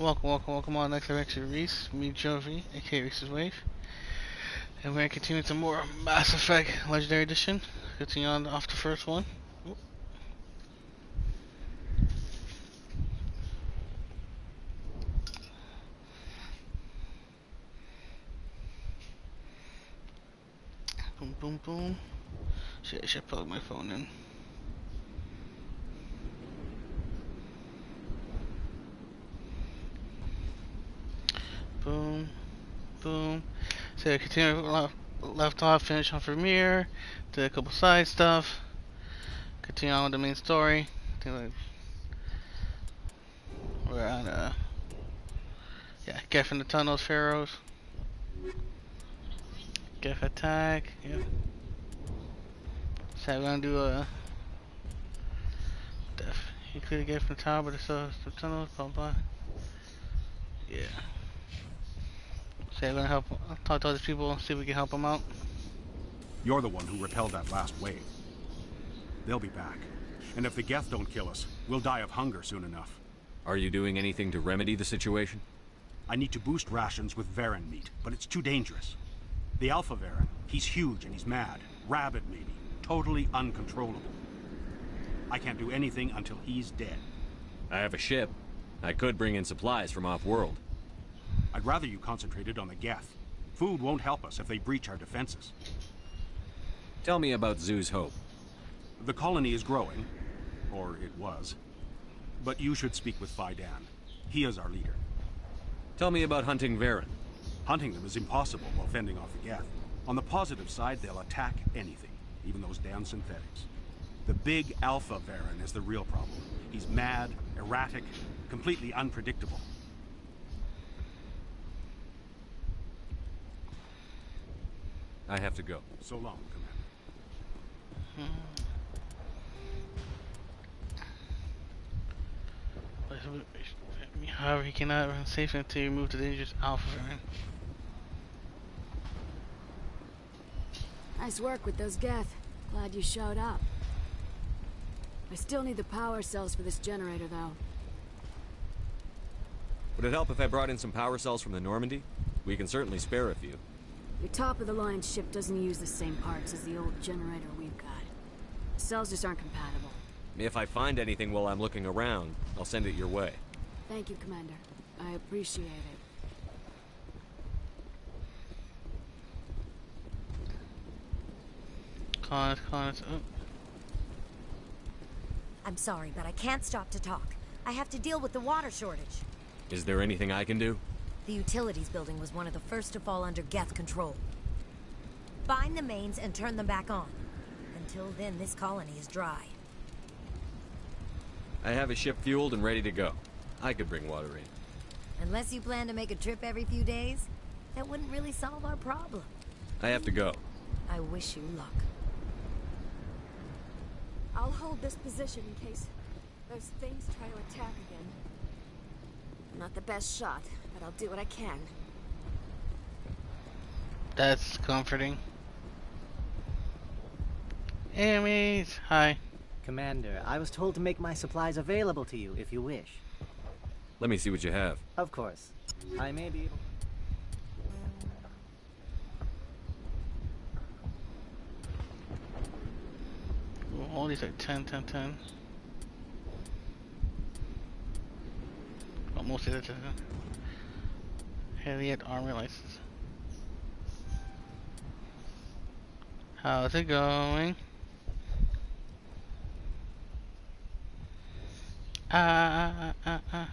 Welcome, welcome, welcome on next adventure Reese, me Jovi, aka Reese's Wave. And we're gonna continue to more Mass Effect Legendary Edition. Continue on off the first one. Boom, boom, boom. Shit, I should plug my phone in. Boom, boom. Continue left, off, finish on Virmire, did a couple side stuff, continue on with the main story. Like we're on uh yeah, get from the tunnels, Feros. Get attack, yep. So we're gonna do a def you could get from the but it's uh, the tunnels, blah blah. Yeah. So we're gonna help talk to other people, see if we can help them out. You're the one who repelled that last wave. They'll be back. And if the Geth don't kill us, we'll die of hunger soon enough. Are you doing anything to remedy the situation? I need to boost rations with Varren meat, but it's too dangerous. The Alpha Varren, he's huge and he's mad. Rabid, maybe. Totally uncontrollable. I can't do anything until he's dead. I have a ship. I could bring in supplies from off-world. I'd rather you concentrated on the Geth. Food won't help us if they breach our defenses. Tell me about Zhu's Hope. The colony is growing. Or it was. But you should speak with Fai Dan. He is our leader. Tell me about hunting Varren. Hunting them is impossible while fending off the Geth. On the positive side, they'll attack anything, even those damn synthetics. The big Alpha Varren is the real problem. He's mad, erratic, completely unpredictable. I have to go. So long, Commander. However, he cannot run safe until you move to the dangerous Alpha Varren. Nice work with those Geth. Glad you showed up. I still need the power cells for this generator, though. Would it help if I brought in some power cells from the Normandy? We can certainly spare a few. Your top-of-the-line ship doesn't use the same parts as the old generator we've got. The cells just aren't compatible. If I find anything while I'm looking around, I'll send it your way. Thank you, Commander. I appreciate it. Cons, cons, oh. I'm sorry, but I can't stop to talk. I have to deal with the water shortage. Is there anything I can do? The utilities building was one of the first to fall under Geth control. Find the mains and turn them back on. Until then, this colony is dry. I have a ship fueled and ready to go. I could bring water in. Unless you plan to make a trip every few days, that wouldn't really solve our problem. I have to go. I wish you luck. I'll hold this position in case those things try to attack again. Not the best shot, but I'll do what I can. That's comforting. Enemies, hi. Commander, I was told to make my supplies available to you if you wish. Let me see what you have. Of course. I may be able... all these are 10, 10, 10. 10, 10, 10. Heaviest armor license. How's it going? Ah, uh, uh, uh,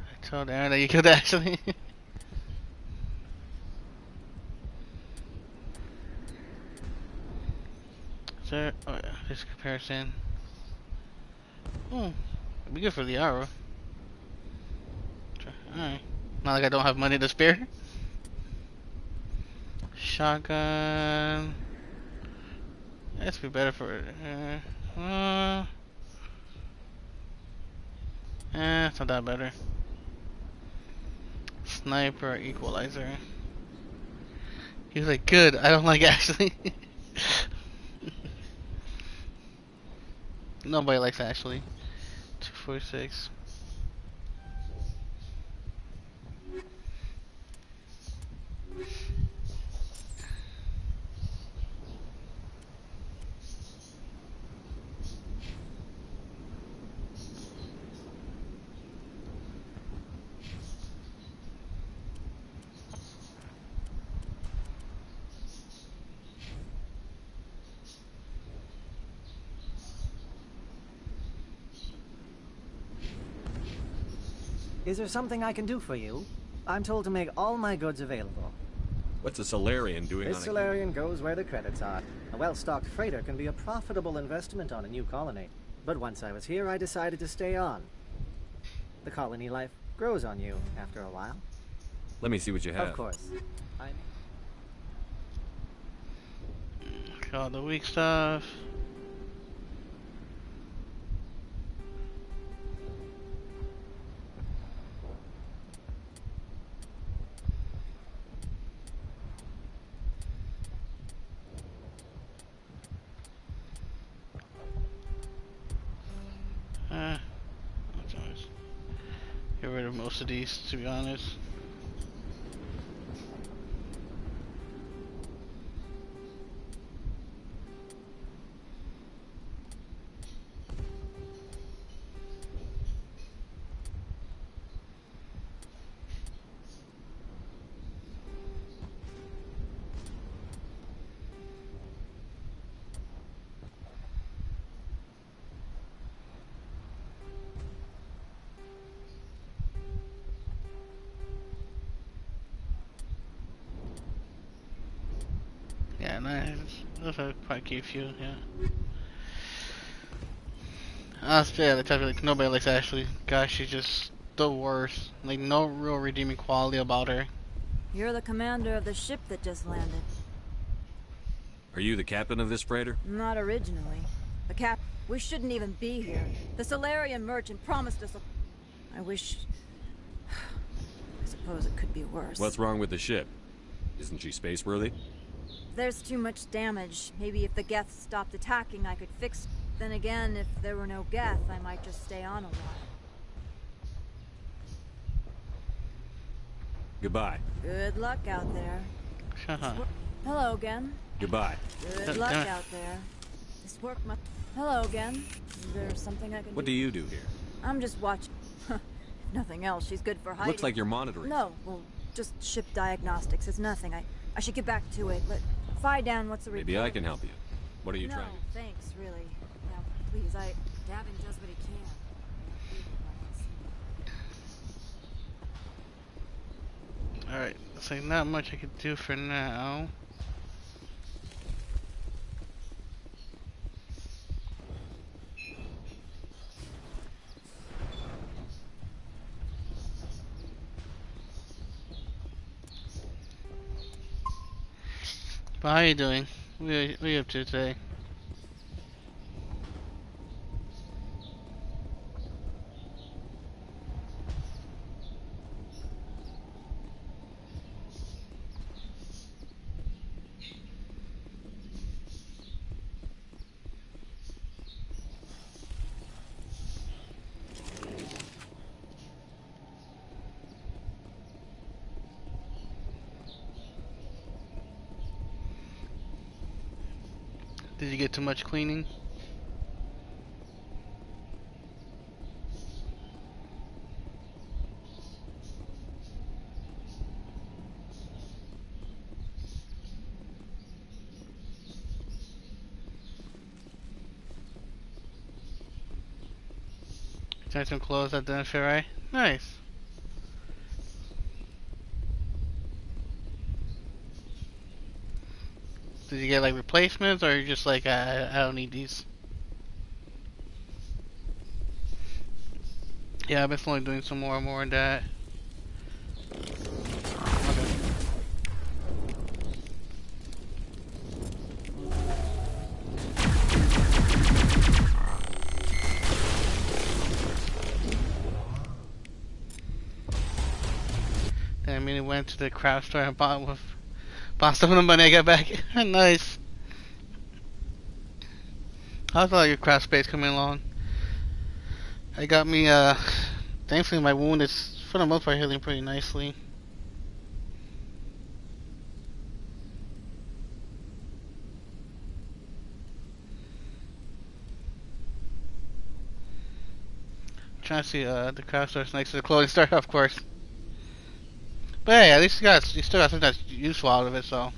I told Aaron that you could actually. Sir, oh yeah, this comparison. Hmm, be good for the arrow. Alright. Not like I don't have money to spare. Shotgun. That's be better for. Uh, uh, eh, it's not that better. Sniper equalizer. He was like, good. I don't like Ashley. Nobody likes Ashley. Two four six. Is there something I can do for you? I'm told to make all my goods available. What's a Salarian doing This on a... Salarian goes where the credits are. A well-stocked freighter can be a profitable investment on a new colony. But once I was here, I decided to stay on. The colony life grows on you after a while. Let me see what you have. Of course. I All the weak stuff. These, to be honest. Those are quite cute few, yeah. Honestly, yeah, the type of like nobody likes Ashley. Gosh, she's just the worst. Like no real redeeming quality about her. You're the commander of the ship that just landed. Are you the captain of this freighter? Not originally. The cap. We shouldn't even be here. The Salarian merchant promised us a. I wish. I suppose it could be worse. What's wrong with the ship? Isn't she space-worthy? There's too much damage. Maybe if the Geth stopped attacking, I could fix. Then again, if there were no Geth, I might just stay on a while. Goodbye. Good luck out there. Haha. Hello again. Goodbye. Good luck out there. This work must. Hello again. Is there something I can What do? do you do here? I'm just watching. Nothing else. She's good for hiding. Looks like you're monitoring. No, well, just ship diagnostics. It's nothing. I I should get back to it. But fire down. What's the Maybe? I can help you. What are you no, trying? thanks. Really. Now, please. I. Davin does what he can. Alright, looks like not much I could do for now. But how you doing? Are you, what are you up to today? Did you get too much cleaning? Time some clothes at the Ferrari. Nice. Did you get like replacements, or just like I, I don't need these? Yeah, I've been slowly doing some more and more of that. I mean, went to the craft store and bought with bought some of the money I got back. nice. How's all your craft space coming along? I got me uh thankfully my wound is for the most part healing pretty nicely. Trying to see uh the craft store next to the clothing store, of course. But hey, at least you got you still got something that's useful out of it, so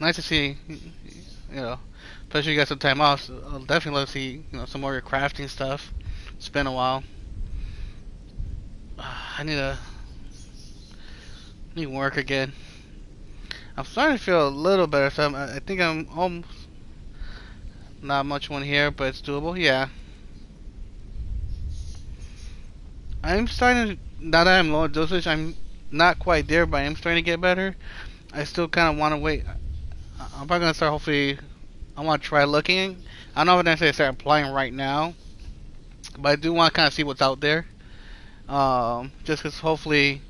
nice to see. You know, especially you got some time off. So I'll definitely love to see you know some more of your crafting stuff. It's been a while. I need to need work again. I'm starting to feel a little better, so I'm, I think I'm almost not much one here, but it's doable. Yeah. I'm starting now that I'm low dosage, I'm not quite there, but I am starting to get better. I still kind of want to wait. I'm probably going to start hopefully, I want to try looking. I don't know if going to start applying right now, but I do want to kind of see what's out there. Um, just because hopefully,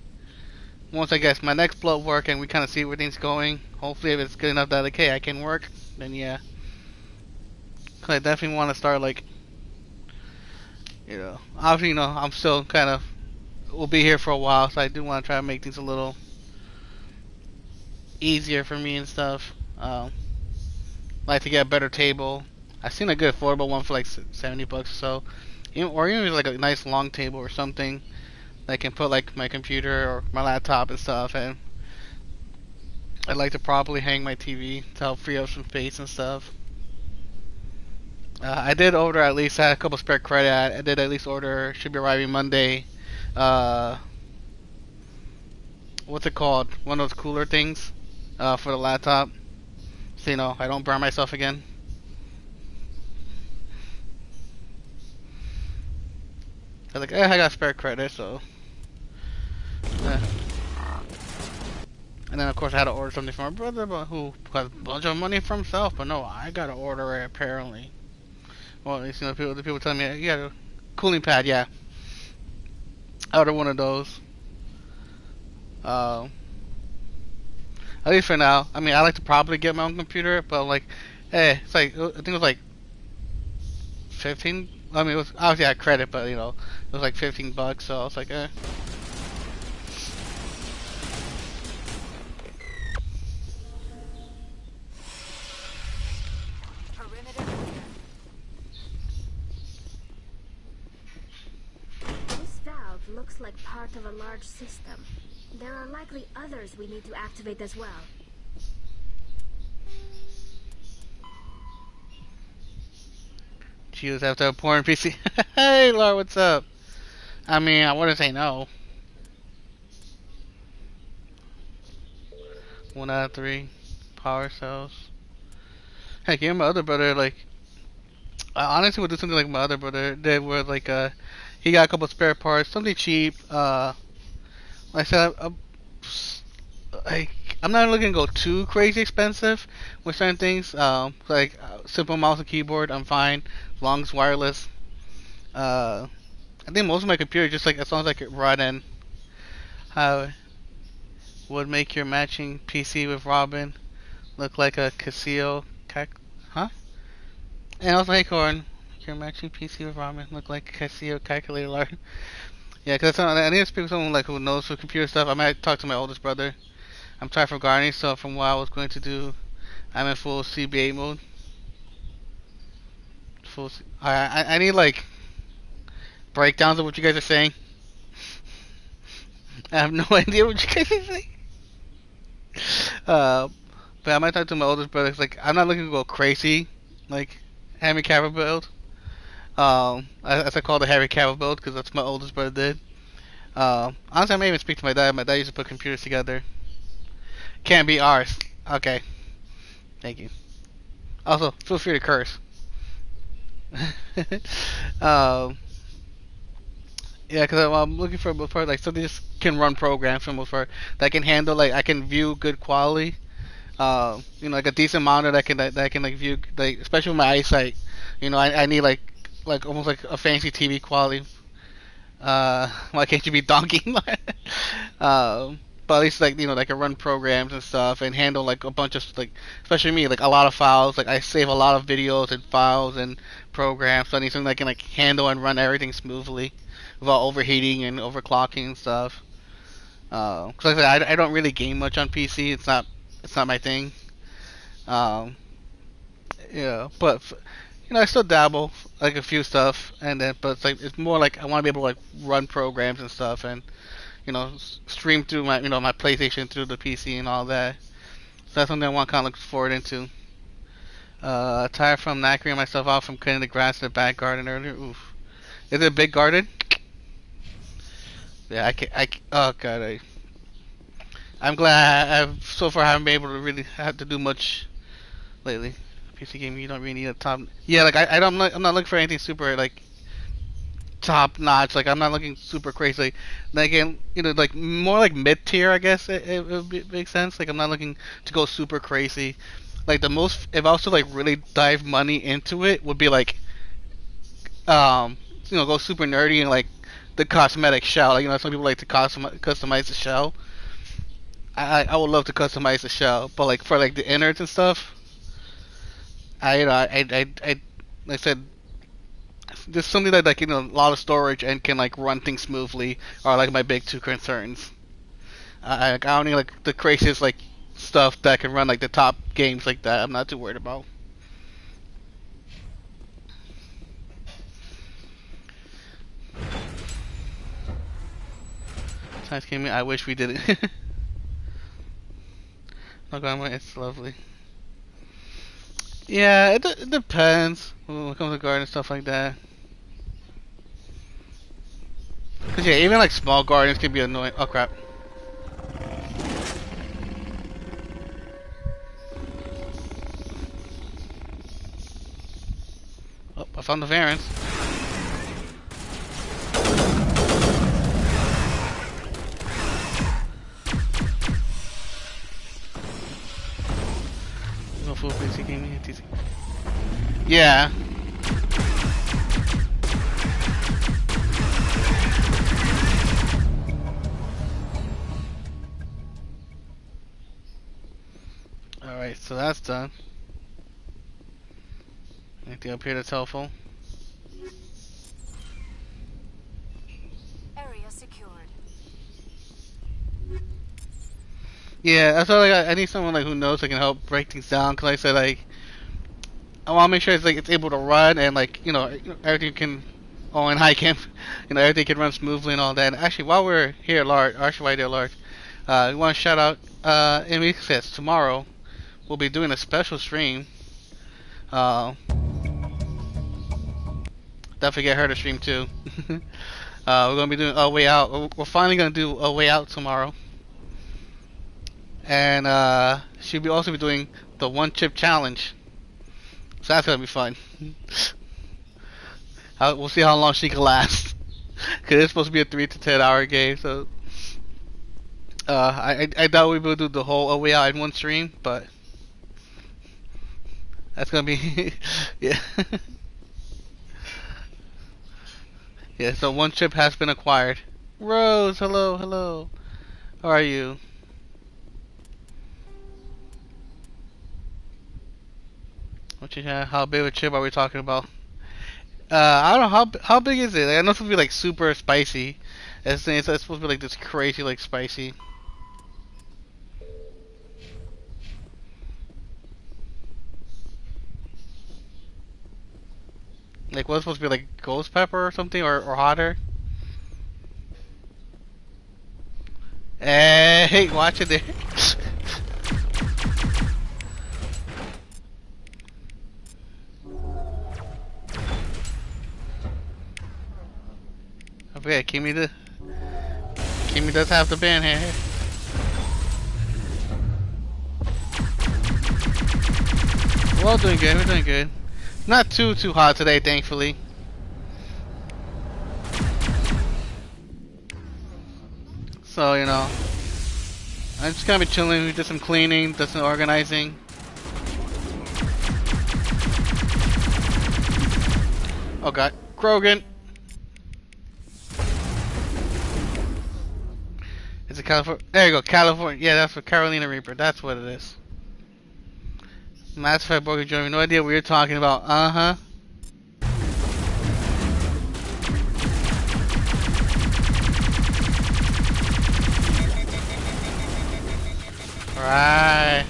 once I get my next blood work and we kind of see where things going, hopefully if it's good enough that, okay, I can work, then yeah. Cause I definitely want to start like, you know, obviously, you know, I'm still kind of, will be here for a while, so I do want to try to make things a little easier for me and stuff. Um, like to get a better table. I've seen a good affordable one for like 70 bucks or so or even like a nice long table or something that I can put like my computer or my laptop and stuff and I'd like to properly hang my TV to help free up some space and stuff. Uh, I did order at least I had a couple spare credit. I, I did at least order should be arriving Monday. Uh, what's it called? One of those cooler things uh, for the laptop. You know I don't burn myself again. I was like, eh, I got spare credit, so. Eh. And then, of course, I had to order something for my brother, but who has a bunch of money for himself. But no, I got to order it, apparently. Well, at least, you know, people, the people tell me, yeah, cooling pad, yeah. I ordered one of those. Uh, at least for now. I mean, I like to probably get my own computer, but like, hey, it's like, I think it was like 15 I mean, it was obviously I had credit, but you know, it was like 15 bucks, so I was like, eh. Looks like part of a large system. There are likely others we need to activate as well. She was after a porn PC. hey, Laura, what's up? I mean, I wouldn't say no. One out of three power cells. Heck, yeah, my other brother, like, I honestly would do something like my other brother did, where, like, uh, he got a couple spare parts, something cheap, uh, like I said, uh, like, I'm not looking to go too crazy expensive with certain things. Um, like uh, simple mouse and keyboard, I'm fine as long as wireless. Uh, I think most of my computer just like as long as I could run and how would make your matching PC with Robin look like a Casio, huh? And also Acorn, your matching PC with Robin look like a Casio calculator. yeah, because I need to speak with someone like who knows for computer stuff. I might talk to my oldest brother. I'm trying for gardening, so from what I was going to do, I'm in full CBA mode. Full. C I, I I need like breakdowns of what you guys are saying. I have no idea what you guys are saying. Uh, but I might talk to my oldest brother. like I'm not looking to go crazy, like Henry Cavill build. Um, as I call the Harry Cavill build because that's my oldest brother did. Uh, honestly, I may even speak to my dad. My dad used to put computers together. Can't be ours. Okay. Thank you. Also, feel free to curse. um, yeah, because I'm, I'm, looking for most part like something just can run programs for most part that can handle like I can view good quality. Uh, you know, like a decent monitor that can that, that can like view like especially with my eyesight. You know, I, I need like like almost like a fancy TV quality. Uh, why can't you be donking? um, but at least like you know like I run programs and stuff and handle like a bunch of like especially me like a lot of files like I save a lot of videos and files and programs so I need something that can like handle and run everything smoothly without overheating and overclocking and stuff. Uh, cause like I, said, I, I don't really game much on PC. It's not it's not my thing. Um, yeah, but you know I still dabble like a few stuff and then but it's like it's more like I want to be able to like run programs and stuff and you know, stream through my, you know, my PlayStation through the PC and all that. So that's something I want to kind of look forward into. Uh, tired from knocking myself out from cutting the grass in the back garden earlier. Oof. Is it a big garden? Yeah, I can. I can, oh god, I. I'm glad I, I've so far haven't been able to really have to do much lately. PC game, you don't really need a top. Yeah, like I, I don't. I'm not looking for anything super like top notch. Like I'm not looking super crazy. Like again, you know, like more like mid tier, I guess it, it, it would make sense. Like I'm not looking to go super crazy. Like the most, if I was to like really dive money into it, would be like, um, you know, go super nerdy and like the cosmetic shell. Like you know, some people like to custom customize the shell. I I would love to customize the shell, but like for like the innards and stuff, I you know I I I, I said there's something that like you know a lot of storage and can like run things smoothly are like my big two concerns. I I don't need like the craziest like stuff that can run like the top games like that. I'm not too worried about. Nice gaming. I wish we did it. Oh God, it's lovely. Yeah, it, it depends when it comes to garden and stuff like that. Cause yeah, even like small gardens can be annoying. Oh crap. Oh, I found the variants. Full PC gaming, TC. Yeah. Alright, so that's done. Anything up here that's helpful? Area secured. Yeah, that's why like, I, I need someone like who knows that can help break things down. Cause like I said, like I want to make sure it's like it's able to run and like you know everything can. Oh, and hi Kim, you know everything can run smoothly and all that. And actually, while we're here, large, actually while there, large, uh, we want to shout out uh, Emmy says tomorrow we'll be doing a special stream. Uh, don't forget her to stream too. uh, we're gonna be doing a way out. We're finally gonna do a way out tomorrow, and uh, she'll be also be doing the one chip challenge. So that's gonna be fun. we'll see how long she can last. Cause it's supposed to be a three to ten hour game, so uh, I I doubt we will do the whole a way out in one stream, but that's gonna be yeah. yeah, so one chip has been acquired. Rose, hello, hello. How are you? What you have? How big of a chip are we talking about? Uh, I don't know how how big is it? Like, I know it's supposed to be like super spicy. It's, it's, it's supposed to be like this crazy like spicy. Like what's supposed to be like ghost pepper or something or, or hotter? Hey, watch it there. Forget, Kimmy the Kimmy does have the band here. We're all doing good, we're doing good. Not too, too hot today, thankfully. So, you know, I'm just gonna be chilling, we did some cleaning, did some organizing. Oh god, Krogan! It's a California, there you go, California, yeah, that's for Carolina Reaper, that's what it is. Mass Effect Broker Journey, no idea what you're talking about. Uh huh. Right.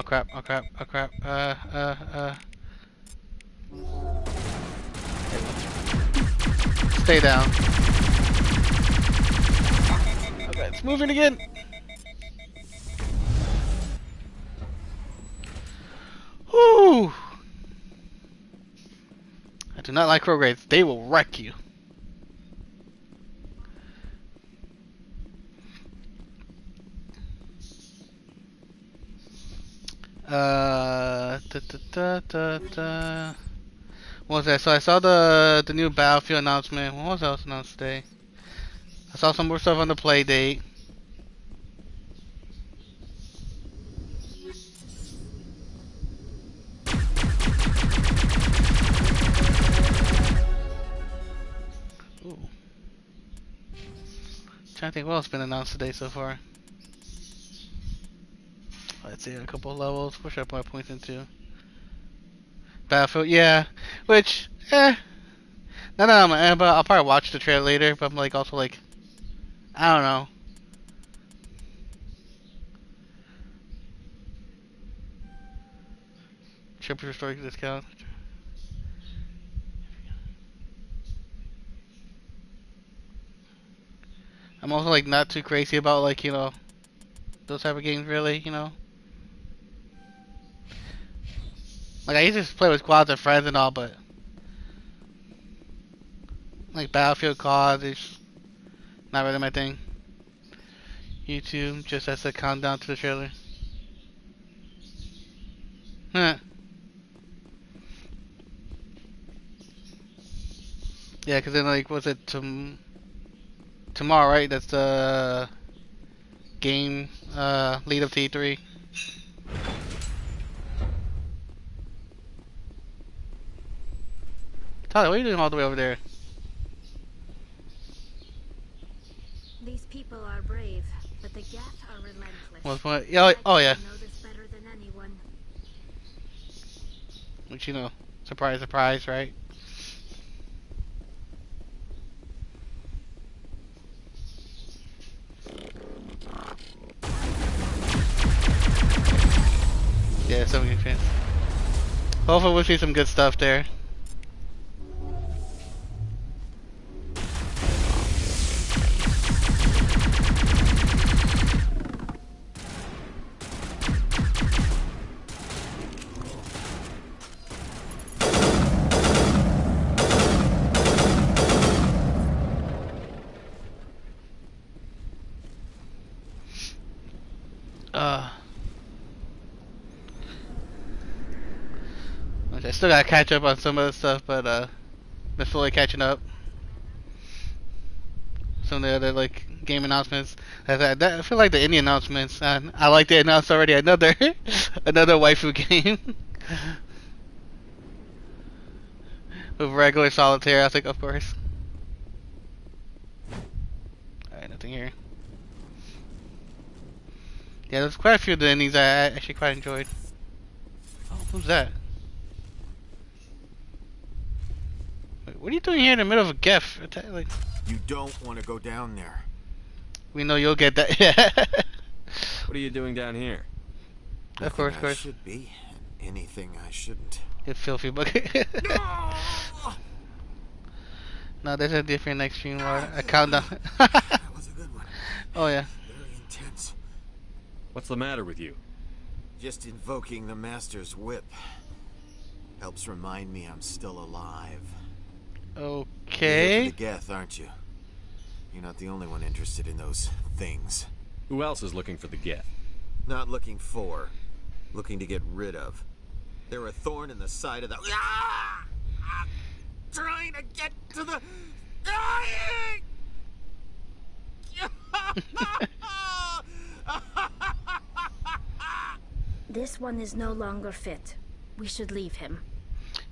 Oh crap, oh crap, oh crap, uh, uh, uh. stay down. Okay, it's moving again. Whew. I do not like Krogates. They will wreck you. Uh, da, da, da, da. What was that? So I saw the the new Battlefield announcement. What was else announced today? I saw some more stuff on the play date. Ooh. Trying to think what else been announced today so far. Let's see, a couple levels. Should I my points into? Battlefield, yeah. Which, eh. No, no, eh, but I'll probably watch the trailer later. But I'm like, also like, I don't know. Triple story discount. I'm also like not too crazy about like you know those type of games really you know. Like I used to play with squads of friends and all, but like Battlefield COD is not really my thing. YouTube just as a countdown to the trailer. Huh. Yeah, cause then like was it tom tomorrow, right? That's the game uh, lead up to E3. Tyler, what are you doing all the way over there? These people are brave, but the Geth are relentless. What's what? Yeah, oh, oh yeah. You know this better than anyone. Which you know, surprise, surprise, right? Yeah, some good fans. Hopefully we'll see some good stuff there. Still gotta catch up on some of the stuff, but uh, been slowly catching up. Some of the other like game announcements. I, feel like the indie announcements. Uh, I like they announced already another another waifu game with regular solitaire. I think, of course. Alright, nothing here. Yeah, there's quite a few of the endings I I actually quite enjoyed. Oh, who's that? Wait, what are you doing here in the middle of a GIF? Like, You don't want to go down there. we know you'll get that. What are you doing down here? of course, of Nothing I course. should be. Anything I shouldn't. You filthy bucket. no, there's a different extreme war. A countdown. That was a good one. oh yeah. Very intense. What's the matter with you? Just invoking the Master's whip helps remind me I'm still alive. You're Okay. here for the Geth, aren't you? You're not the only one interested in those things. Who else is looking for the Geth? Not looking for, looking to get rid of. They're a thorn in the side of the. Ah! I'm trying to get to the. Dying! This one is no longer fit. We should leave him.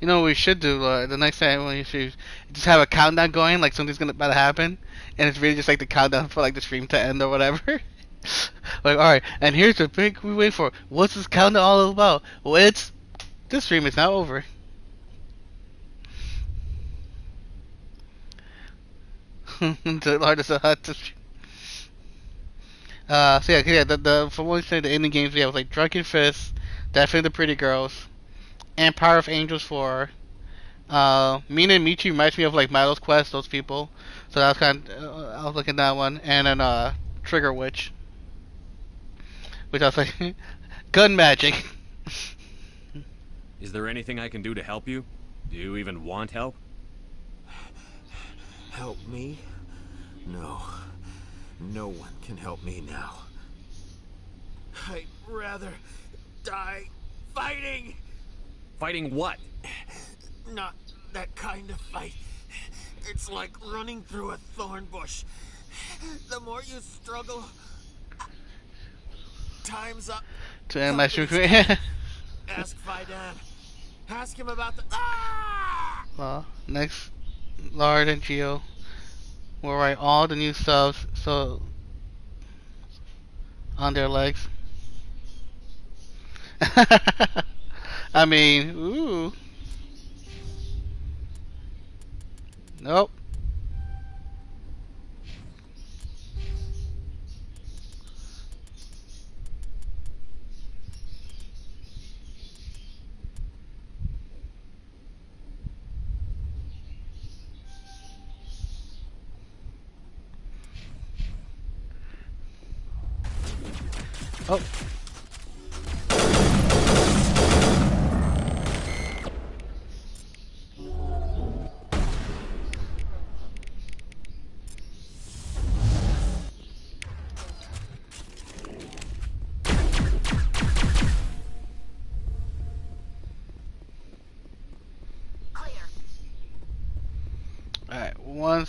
You know what we should do uh, the next time when you should just have a countdown going, like something's gonna about to happen, and it's really just like the countdown for like the stream to end or whatever. like, all right, and here's the thing we wait for. What's this countdown all about? Well, it's this stream is now over. the hardest to hut to stream. Uh, so yeah, yeah. The, the from what we said, the ending games we have like Drunken Fist, Definitely the Pretty Girls, Empire of Angels 4, Uh, Mina Michi reminds me of like Milo's Quest, those people. So that was kind. Of, uh, I was looking at that one, and then uh, Trigger Witch, which I was like, gun magic. Is there anything I can do to help you? Do you even want help? Help me? No. No one can help me now. I'd rather die fighting! Fighting what? Not that kind of fight. It's like running through a thorn bush. The more you struggle, time's up. To end my stream. Ask Fai Dan. Ask him about the. Ah! well, next, Lard and Geo will write all the new subs so on their legs. I mean, ooh. Nope. Oh.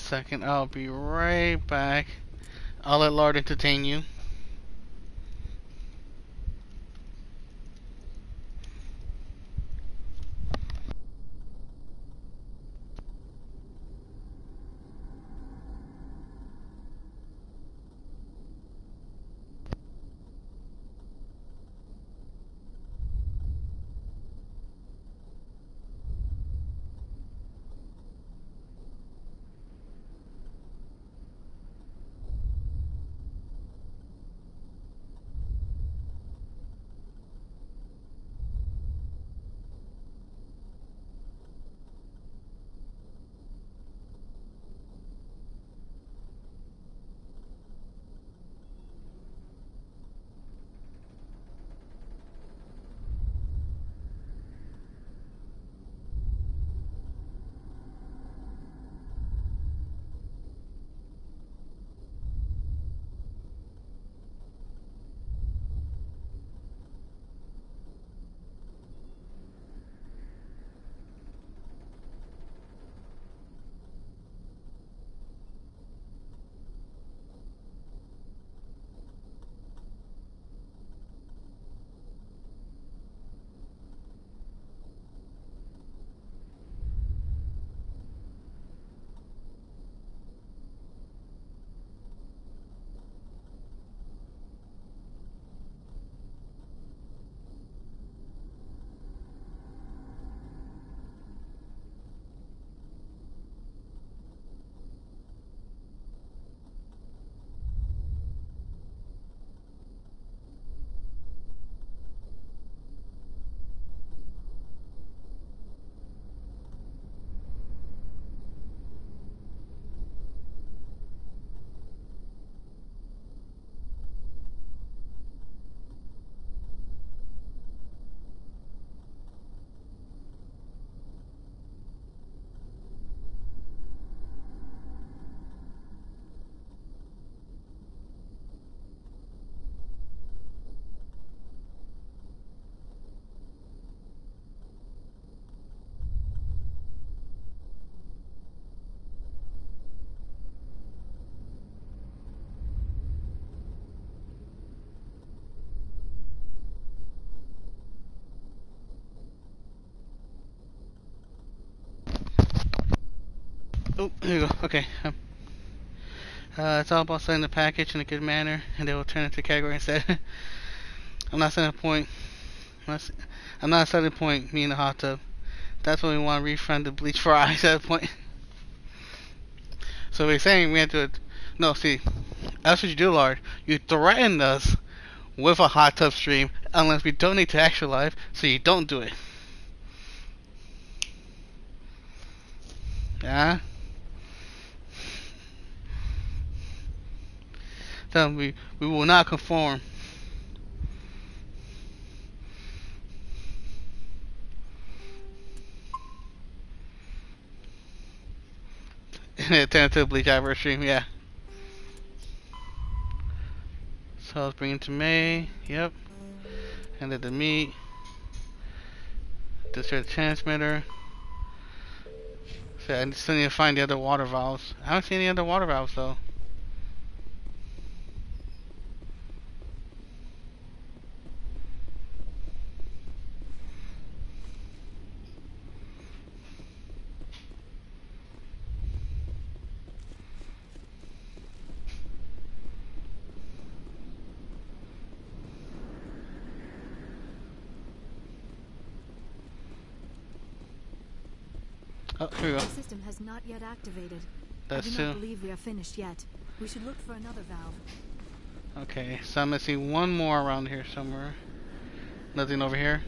Second. I'll be right back. I'll let Lard entertain you. Oh, here you go. Okay. Um, uh, it's all about setting the package in a good manner, and they will turn it to category instead. I'm not setting a point. I'm not, not setting a point. Me in the hot tub. That's when we want to refund the bleach for eyes at a point. So we're saying we have to. No, see, that's what you do, Lord. You threaten us with a hot tub stream unless we donate to Extra Life, so you don't do it. Yeah. Tell them we we will not conform. Tentative bleach advert stream, yeah. So let's bring it to May. Yep. And then the meat. The transmitter. So I still need to find the other water valves. I don't see any other water valves though. Oh, here we go. The system has not yet activated. That's I do two. not believe we are finished yet. We should look for another valve. Okay, so I'm gonna see one more around here somewhere. Nothing over here.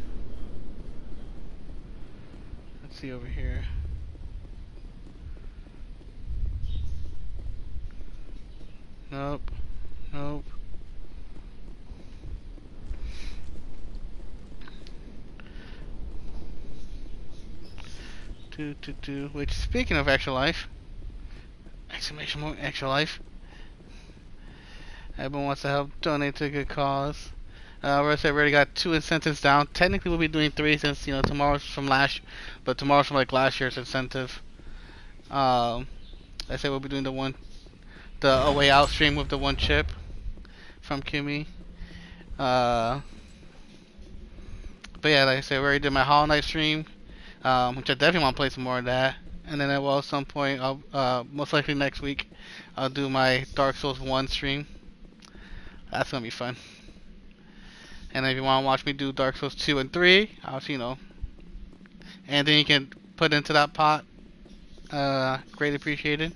Let's see over here. Nope. Two, two. Which, speaking of extra life, exclamation point, extra life. Everyone wants to help donate to a good cause. Uh, we already got two incentives down. Technically, we'll be doing three since you know tomorrow's from last, but tomorrow's from like last year's incentive. Um, I said we'll be doing the one, the a way out stream with the one chip from Kimmy. Uh, but yeah, like I said, we already did my Hollow Knight stream, um, which I definitely want to play some more of that. And then at some point, I'll, uh, most likely next week, I'll do my Dark Souls 1 stream. That's gonna be fun. And if you want to watch me do Dark Souls 2 and 3, I'll, see you know, and then you can put into that pot. Uh, greatly appreciated.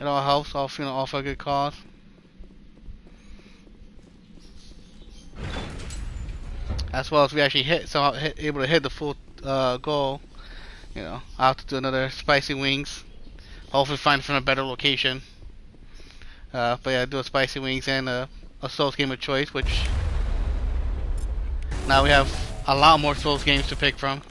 It all helps, all you know, all for a good cause. As well as we actually hit, somehow hit, able to hit the full uh, goal. You know, I'll have to do another spicy wings. Hopefully, find from a better location. Uh, but yeah, do a spicy wings and a, a Souls game of choice, which now we have a lot more Souls games to pick from.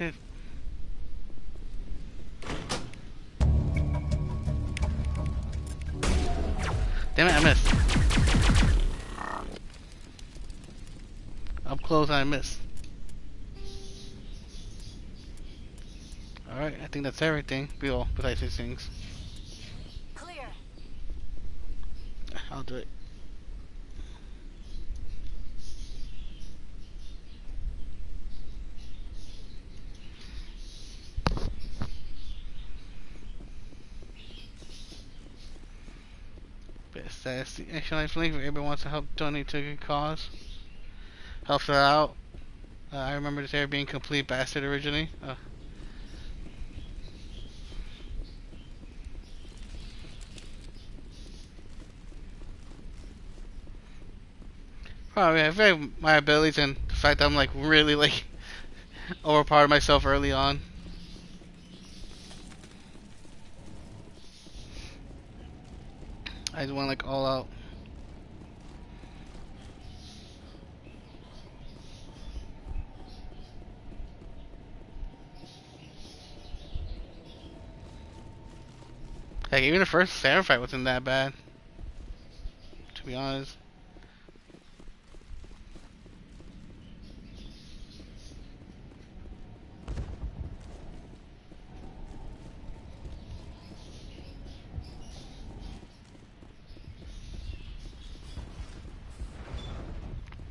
Damn it, I missed. Up close, I missed. Alright, I think that's everything. We all besides these things. Clear. I'll do it. Best that's the Action Life link if everyone wants to help donate to a good cause. Helps her out. Uh, I remember this area being complete bastard originally. Uh, Probably I feel my abilities and the fact that I'm like really like overpowered myself early on. I just went like all out. Like even the first Saren fight wasn't that bad. To be honest.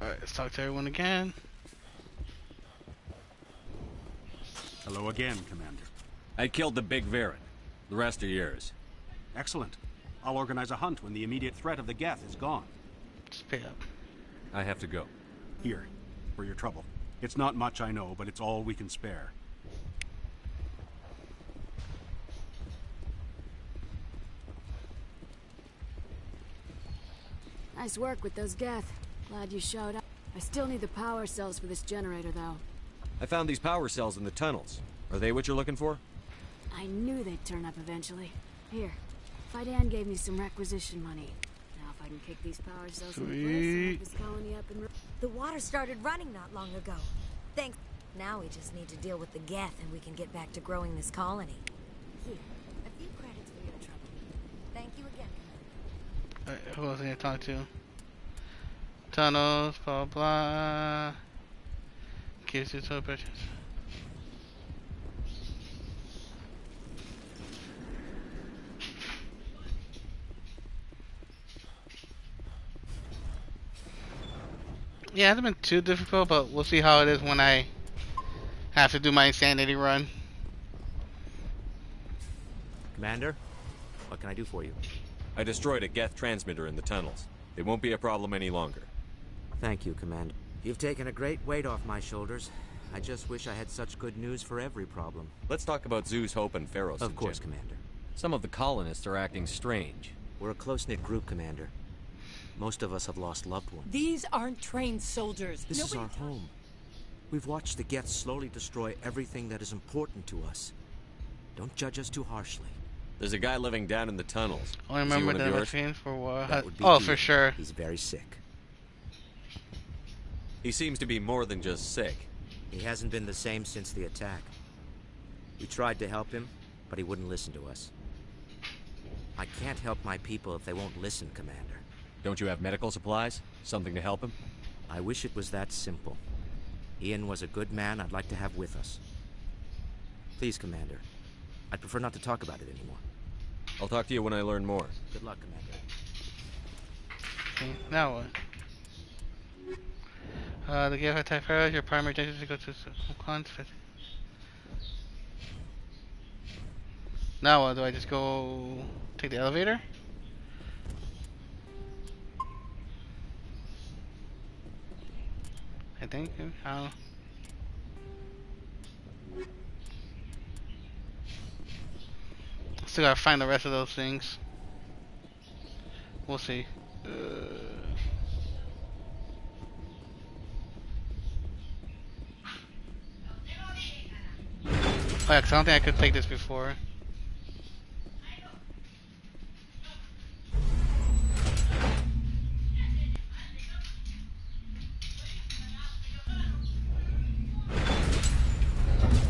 Alright, let's talk to everyone again. Hello again, Commander. I killed the big Varren. The rest are yours. Excellent. I'll organize a hunt when the immediate threat of the Geth is gone. Just pay up. I have to go. Here, for your trouble. It's not much, I know, but it's all we can spare. Nice work with those Geth. Glad you showed up. I still need the power cells for this generator, though. I found these power cells in the tunnels. Are they what you're looking for? I knew they'd turn up eventually. Here, Fai Dan gave me some requisition money. Now if I can kick these power cells into place and have this colony up and... The water started running not long ago. Thanks. Now we just need to deal with the Geth and we can get back to growing this colony. Here, a few credits for your trouble. Thank you again, Commander. Alright, who else I need to talk to? Tunnels, blah blah. Gives you two bitches. Yeah, it hasn't been too difficult, but we'll see how it is when I have to do my insanity run. Commander, what can I do for you? I destroyed a Geth transmitter in the tunnels. It won't be a problem any longer. Thank you, Commander. You've taken a great weight off my shoulders. I just wish I had such good news for every problem. Let's talk about Zhu's Hope, and Feros. Of course, Commander. Some of the colonists are acting strange. We're a close-knit group, Commander. Most of us have lost loved ones. These aren't trained soldiers. This Nobody is our home. We've watched the Geth slowly destroy everything that is important to us. Don't judge us too harshly. There's a guy living down in the tunnels. I Is he remember one of that yours? machine for what? That would be Oh, Ian. for sure. He's very sick. He seems to be more than just sick. He hasn't been the same since the attack. We tried to help him, but he wouldn't listen to us. I can't help my people if they won't listen, Commander. Don't you have medical supplies? Something to help him? I wish it was that simple. Ian was a good man I'd like to have with us. Please, Commander. I'd prefer not to talk about it anymore. I'll talk to you when I learn more. Good luck, Commander. Okay, now what? Uh, the gift attack Feros, your primary objective to go to conflict. Now what? Do I just go take the elevator? I think. I don't know. Still gotta find the rest of those things. We'll see. Uh, Oh yeah, 'cause I don't think I could take this before.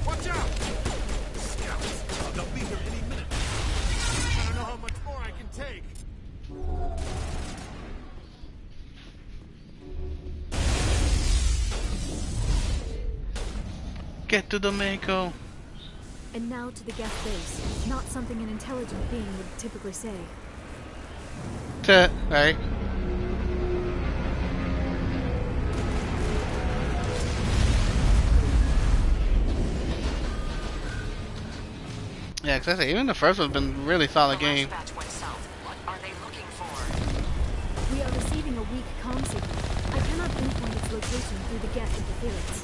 Watch out! Scouts! Uh, they'll be here any minute. I don't know how much more I can take. Get to the Mako. And now to the Geth base. Not something an intelligent being would typically say. To, right. Yeah, cause I say, even the first one's been really solid game. We are receiving a weak comm signal. I cannot pinpoint its location through the Geth interference.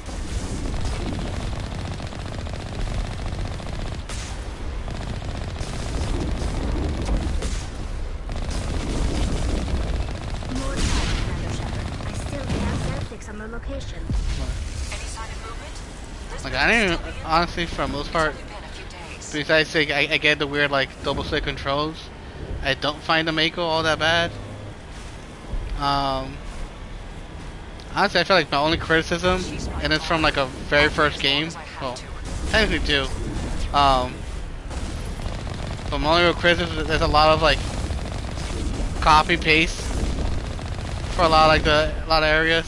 More time, Commander Shepard. I still can't set a fix on the location. Like I didn't honestly, for the most part, besides like I, I get the weird like double stick controls, I don't find the Mako all that bad. Um, honestly, I feel like my only criticism, and it's from like a very first game, well, technically two. Um, but my only real criticism is there's a lot of like copy paste for a lot of like the a lot of areas.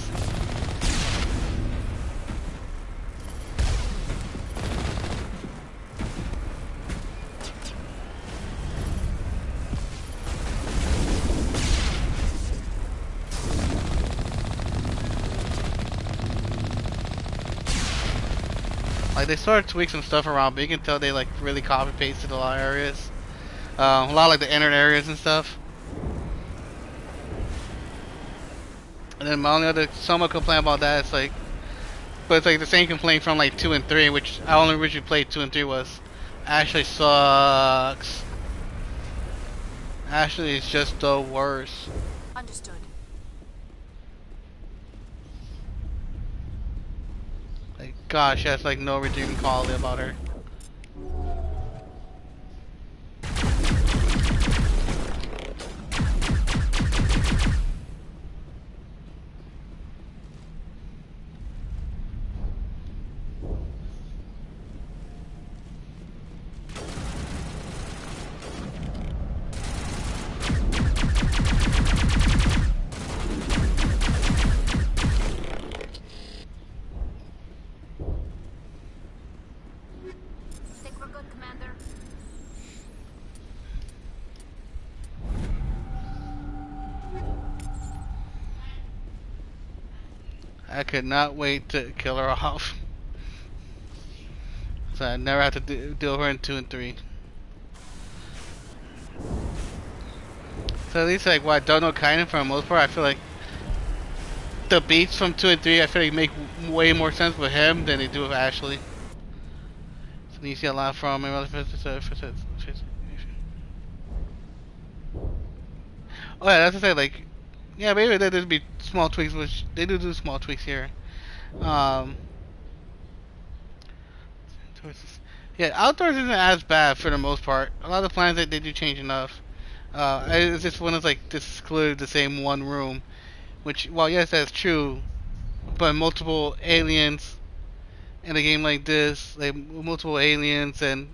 Like they started to tweak some stuff around, but you can tell they like really copy pasted a lot of areas. Um, a lot of, like the inner areas and stuff. And then my only other somewhat complaint about that is like, but it's like the same complaint from like two and three, which I only originally played two and three was, Ashley sucks. Ashley is just the worst. Understood. Like, gosh, that's like no redeeming quality about her. Could not wait to kill her off. So I never have to do, deal with her in two and three. So at least like what I don't know kind of for the most part, I feel like the beats from two and three I feel like make way more sense with him than they do with Ashley. So you see a lot from him. Oh yeah, that's to say like yeah, maybe there would be small tweaks, which they do do small tweaks here. Um, yeah, outdoors isn't as bad for the most part. A lot of plans that they do change enough. Uh, it's just one of like clearly the same one room, which well yes that's true, but multiple aliens in a game like this, like multiple aliens and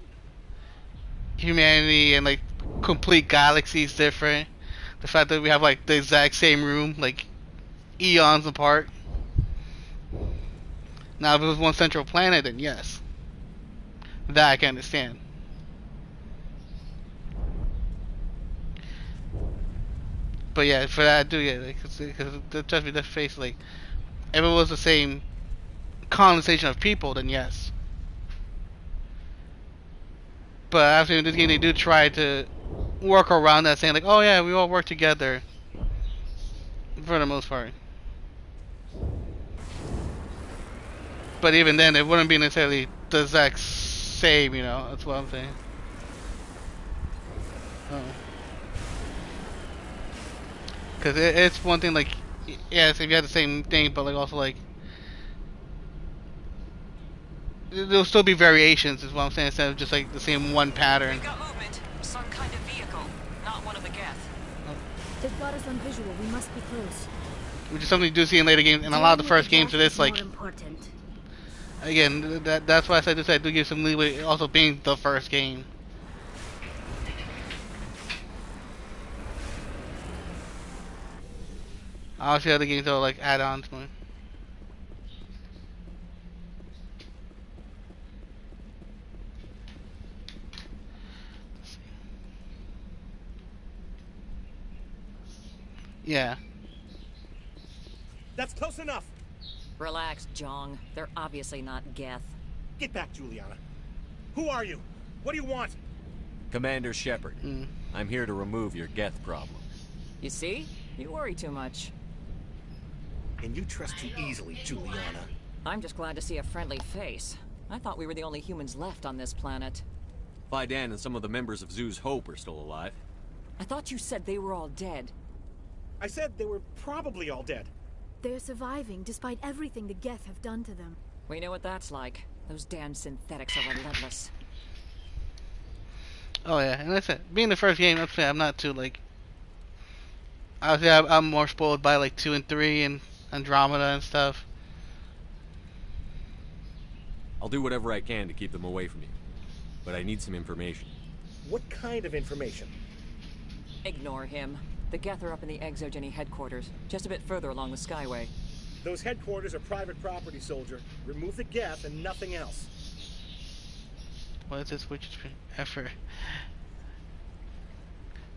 humanity and like complete galaxies different. The fact that we have like the exact same room, like eons apart. Now, if it was one central planet, then yes, that I can understand. But yeah, for that I do yeah, because like, trust me, that face like, if it was the same colonization of people, then yes. But after this game, they do try to work around that, saying like, "Oh yeah, we all work together." For the most part. But even then, it wouldn't be necessarily the exact same, you know. That's what I'm saying. Because it, it's one thing, like, yes, if you had the same thing, but like also like there'll still be variations, is what I'm saying, instead of just like the same one pattern. They've got us on visual. We must be close. Which is something you do see in later games, and a lot of the first games of this, like, important. again, that that's why I said this. I do give some leeway, also being the first game. Obviously, other games are like add-ons, but. Yeah. That's close enough. Relax, Jeong. They're obviously not Geth. Get back, Juliana. Who are you? What do you want? Commander Shepard, mm. I'm here to remove your Geth problem. You see? You worry too much. And you trust too easily, Juliana. I'm just glad to see a friendly face. I thought we were the only humans left on this planet. Fai Dan and some of the members of Zhu's Hope are still alive. I thought you said they were all dead. I said they were probably all dead. They're surviving despite everything the Geth have done to them. We know what that's like. Those damn synthetics are relentless. Oh yeah, and that's it. Being the first game, that's I'm not too like. Obviously, I'm, I'm more spoiled by like two and three and Andromeda and stuff. I'll do whatever I can to keep them away from you. But I need some information. What kind of information? Ignore him. The Geth are up in the ExoGeni headquarters, just a bit further along the Skyway. Those headquarters are private property, soldier. Remove the Geth and nothing else. What is this witch effort?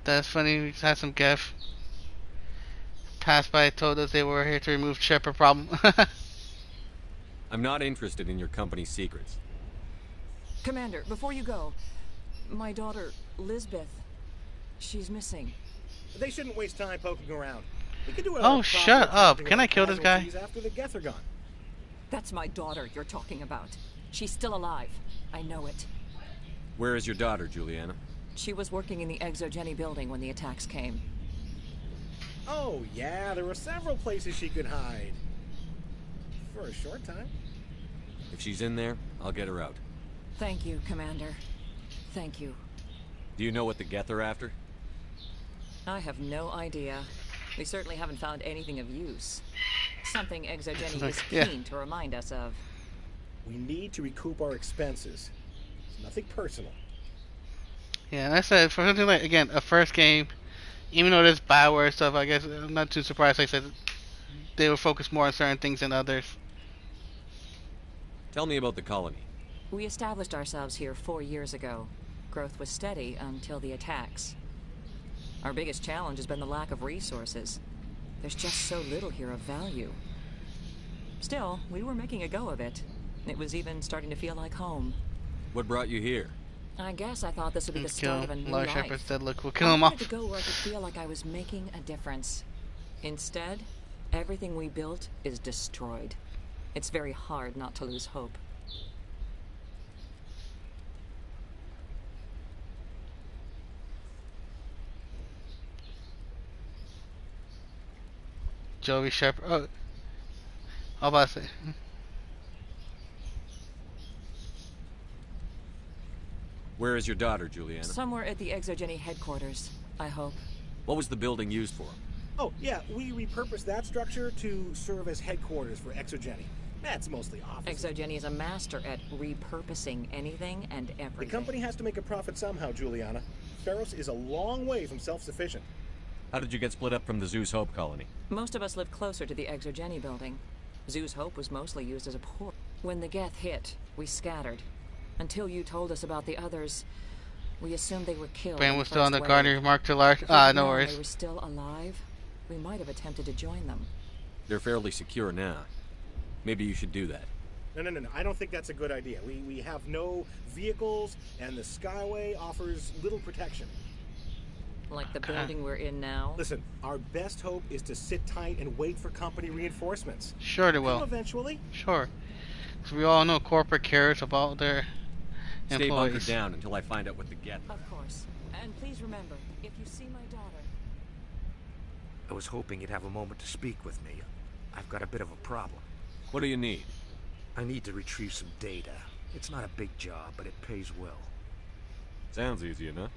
That's funny. We just had some Geth pass by, told us they were here to remove Shepard problem. I'm not interested in your company's secrets. Commander, before you go, my daughter, Lizbeth, she's missing. They shouldn't waste time poking around. We can do a Oh, shut up. Can I kill this guy? He's after the Geth are gone. That's my daughter you're talking about. She's still alive. I know it. Where is your daughter, Juliana? She was working in the ExoGeni building when the attacks came. Oh, yeah, there were several places she could hide. For a short time. If she's in there, I'll get her out. Thank you, Commander. Thank you. Do you know what the Geth are after? I have no idea. We certainly haven't found anything of use. Something ExoGeni is Yeah. keen to remind us of. We need to recoup our expenses. It's nothing personal. Yeah, and I said for something like again a first game, even though there's Bioware stuff, I guess I'm not too surprised. Like I said, they were focused more on certain things than others. Tell me about the colony. We established ourselves here four years ago. Growth was steady until the attacks. Our biggest challenge has been the lack of resources. There's just so little here of value. Still, we were making a go of it. It was even starting to feel like home. What brought you here? I guess I thought this would be the Let's start of a new Large life. Shepard's dead look. We'll kill I him wanted off. to go where I could feel like I was making a difference. Instead, everything we built is destroyed. It's very hard not to lose hope. Joey Shepard. Oh, I was about to say. Hmm. Where is your daughter, Juliana? Somewhere at the ExoGeni headquarters, I hope. What was the building used for? Oh, yeah, we repurposed that structure to serve as headquarters for ExoGeni. That's mostly office. ExoGeni is a master at repurposing anything and everything. The company has to make a profit somehow, Juliana. Feros is a long way from self-sufficient. How did you get split up from the Zhu's Hope colony? Most of us lived closer to the ExoGeni building. Zhu's Hope was mostly used as a port. When the Geth hit, we scattered. Until you told us about the others, we assumed they were killed. Brand was still on the first Guardian. Mark to large. Ah, no worries. They were still alive. We might have attempted to join them. They're fairly secure now. Maybe you should do that. No, no, no, no. I don't think that's a good idea. We, we have no vehicles, and the Skyway offers little protection. Like the uh-huh. building we're in now. Listen, our best hope is to sit tight and wait for company reinforcements. Sure they will. eventually. Sure. 'Cause we all know corporate cares about their Stay bunkered employees. down until I find out what to get. Of course. And please remember, if you see my daughter, I was hoping you'd have a moment to speak with me. I've got a bit of a problem. What do you need? I need to retrieve some data. It's not a big job, but it pays well. Sounds easy enough.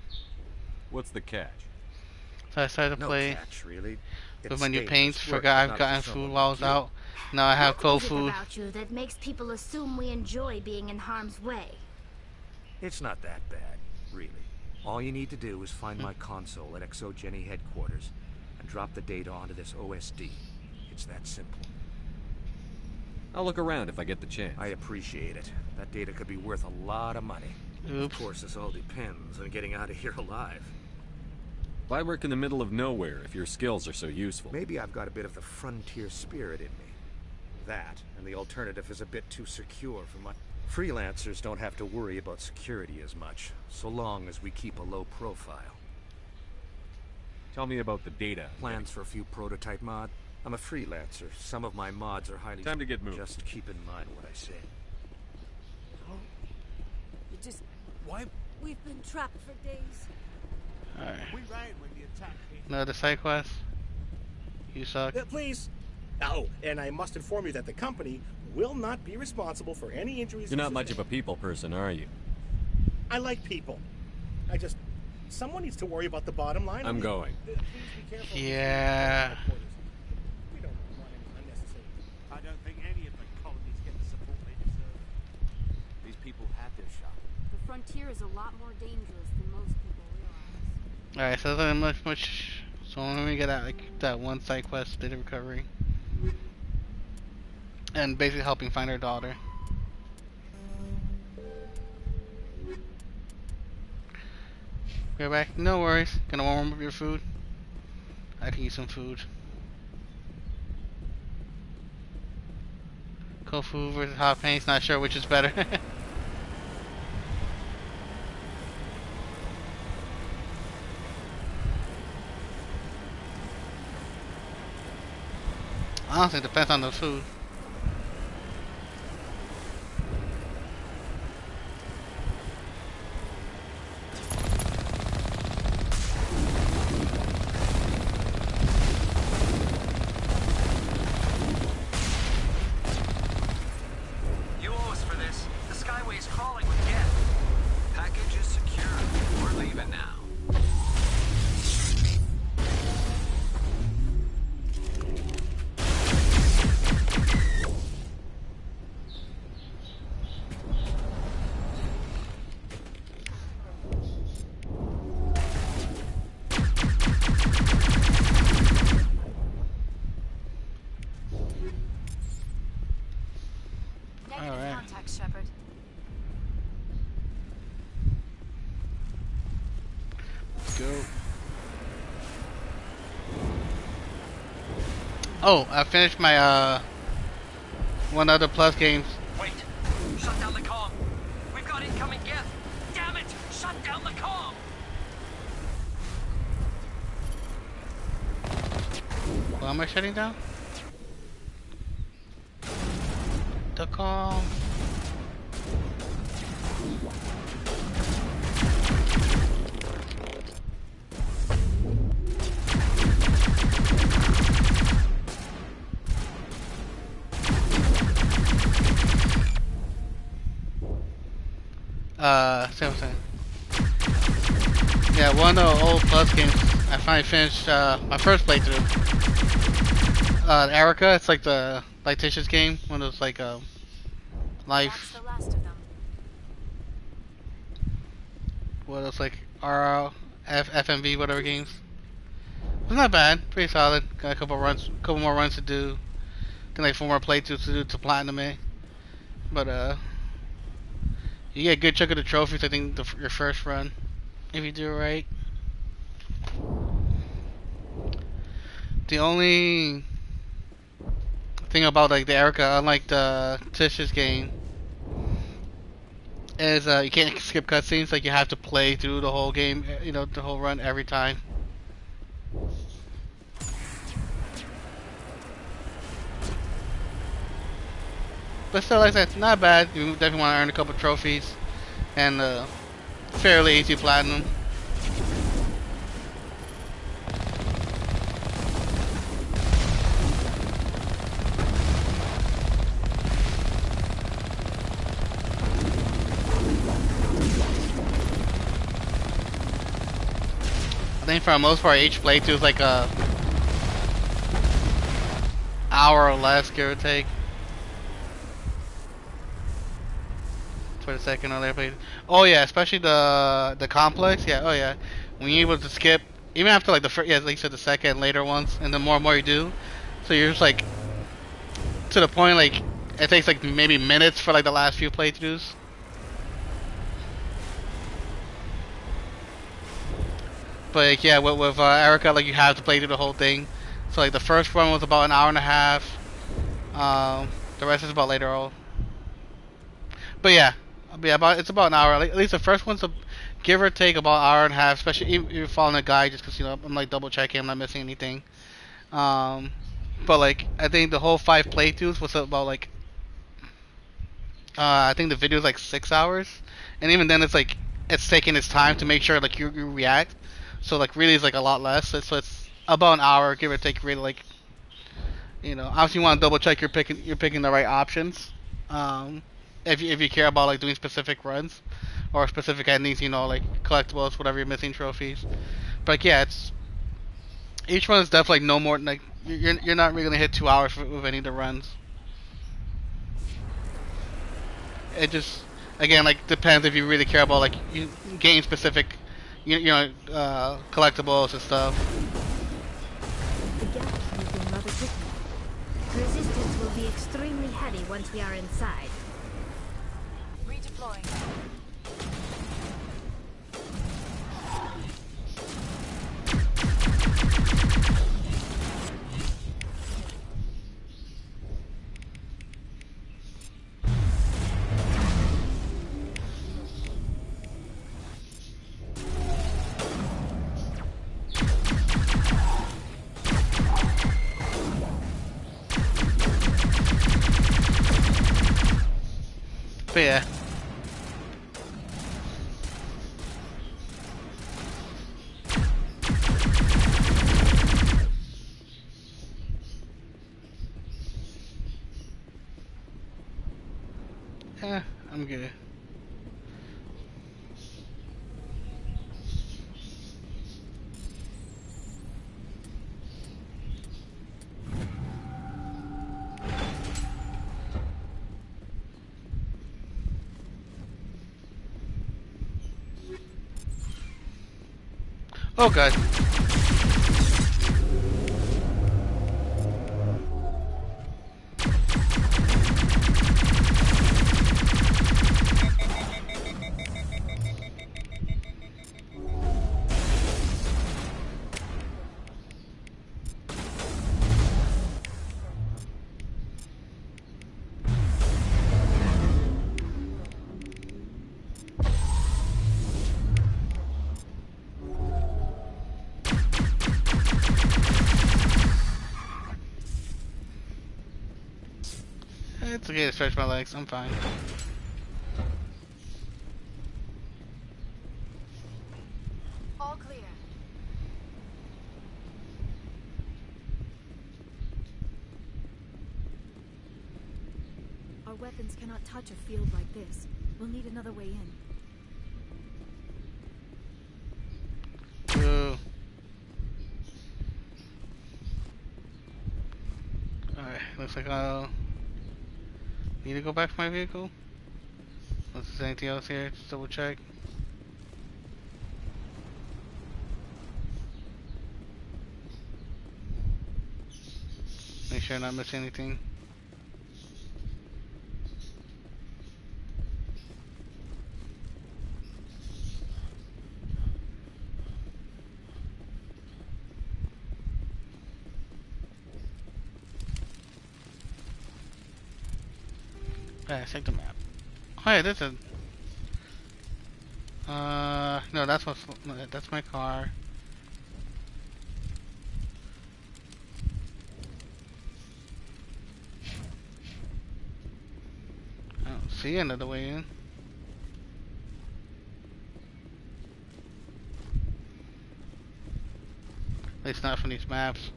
What's the catch? So I started to No play catch, really. with It's my new paints. work, Forgot I've gotten food someone while I was out. Now I have cold What is it food. about you that makes people assume we enjoy being in harm's way? It's not that bad, really. All you need to do is find hmm. my console at ExoGeni headquarters and drop the data onto this OSD. It's that simple. I'll look around if I get the chance. I appreciate it. That data could be worth a lot of money. Oops. Of course, this all depends on getting out of here alive. Why work in the middle of nowhere if your skills are so useful? Maybe I've got a bit of the frontier spirit in me. That, and the alternative is a bit too secure for my... Freelancers don't have to worry about security as much, so long as we keep a low profile. Tell me about the data. Plans for a few prototype mod? I'm a freelancer. Some of my mods are highly... Time to get moving. Just keep in mind what I say. Oh, you just. Why? We've been trapped for days. Alright. We ran when the attack. Another side quest. You suck. Uh, please. Oh, and I must inform you that the company will not be responsible for any injuries. You're not much of a people person, are you? I like people. I just. Someone needs to worry about the bottom line. I'm going. Be. Yeah. We don't want any unnecessary. I don't think any of the colonies get the support they deserve. These people had their shot. The frontier is a lot more dangerous than most people realize. Alright, so not much, much. So me get out like that one side quest, data recovery, and basically helping find her daughter. Go back. No worries. Gonna warm up your food. I can use some food. Cold food versus hot paints. Not sure which is better. Honestly, it depends on the food. Oh, I finished my uh one other plus games. Wait. Shut down the comm. We've got incoming Geth. Damn it! Shut down the comm. What am I shutting down? The call. Uh, same thing. Yeah, one of the old Plus games. I finally finished uh, my first playthrough. Uh, Erica, it's like the Lactatious game, one of those like uh, life. That's the last of them. What else like RL, F, FMV, whatever games. It's not bad, pretty solid. Got a couple runs, couple more runs to do. Then like four more playthroughs to do to platinum it. But uh, you get a good chunk of the trophies. I think the, your first run, if you do it right. The only thing about like the Erica, unlike the Tish's game, is uh, you can't skip cutscenes. Like you have to play through the whole game, uh, you know, the whole run every time. But still, like I said, not bad. You definitely want to earn a couple trophies, and uh, fairly easy platinum. I think for the most part, each playthrough is like a hour or less, give or take. For the second or later play. Oh yeah, especially the the complex. Yeah. Oh yeah. When you're able to skip, even after like the first, yeah, like you said, the second later ones, and the more and more you do, so you're just like to the point like it takes like maybe minutes for like the last few playthroughs. But like, yeah, with, with uh, Erica, like you have to play through the whole thing. So like the first one was about an hour and a half. Um, the rest is about later on. But yeah, yeah, about it's about an hour. Like, at least the first one's a give or take about an hour and a half. Especially if you're following a guide, just because you know I'm like double checking, I'm not missing anything. Um, but like I think the whole five playthroughs was about like uh, I think the video is like six hours, and even then it's like it's taking its time to make sure like you, you react. So like really it's like a lot less. So, so it's about an hour, give or take. Really like you know, obviously you want to double check you're picking you're picking the right options. Um, if you, if you care about like doing specific runs or specific endings, you know, like collectibles, whatever you're missing trophies. But like, yeah, it's each run is definitely no more like you're you're not really gonna hit two hours with, any of the runs. It just again like depends if you really care about like you, game specific, you, you know, uh, collectibles and stuff. Resistance will be extremely heavy once we are inside yeah. Oh god. Legs, I'm fine. All clear. Our weapons cannot touch a field like this. We'll need another way in. Looks like I'll need to go back to my vehicle. Unless there's anything else here, just double check. Make sure I'm not miss anything. Yeah, check the map. Yeah, this is. Uh, no, that's what's. That's my car. I don't see another way in. At least not from these maps.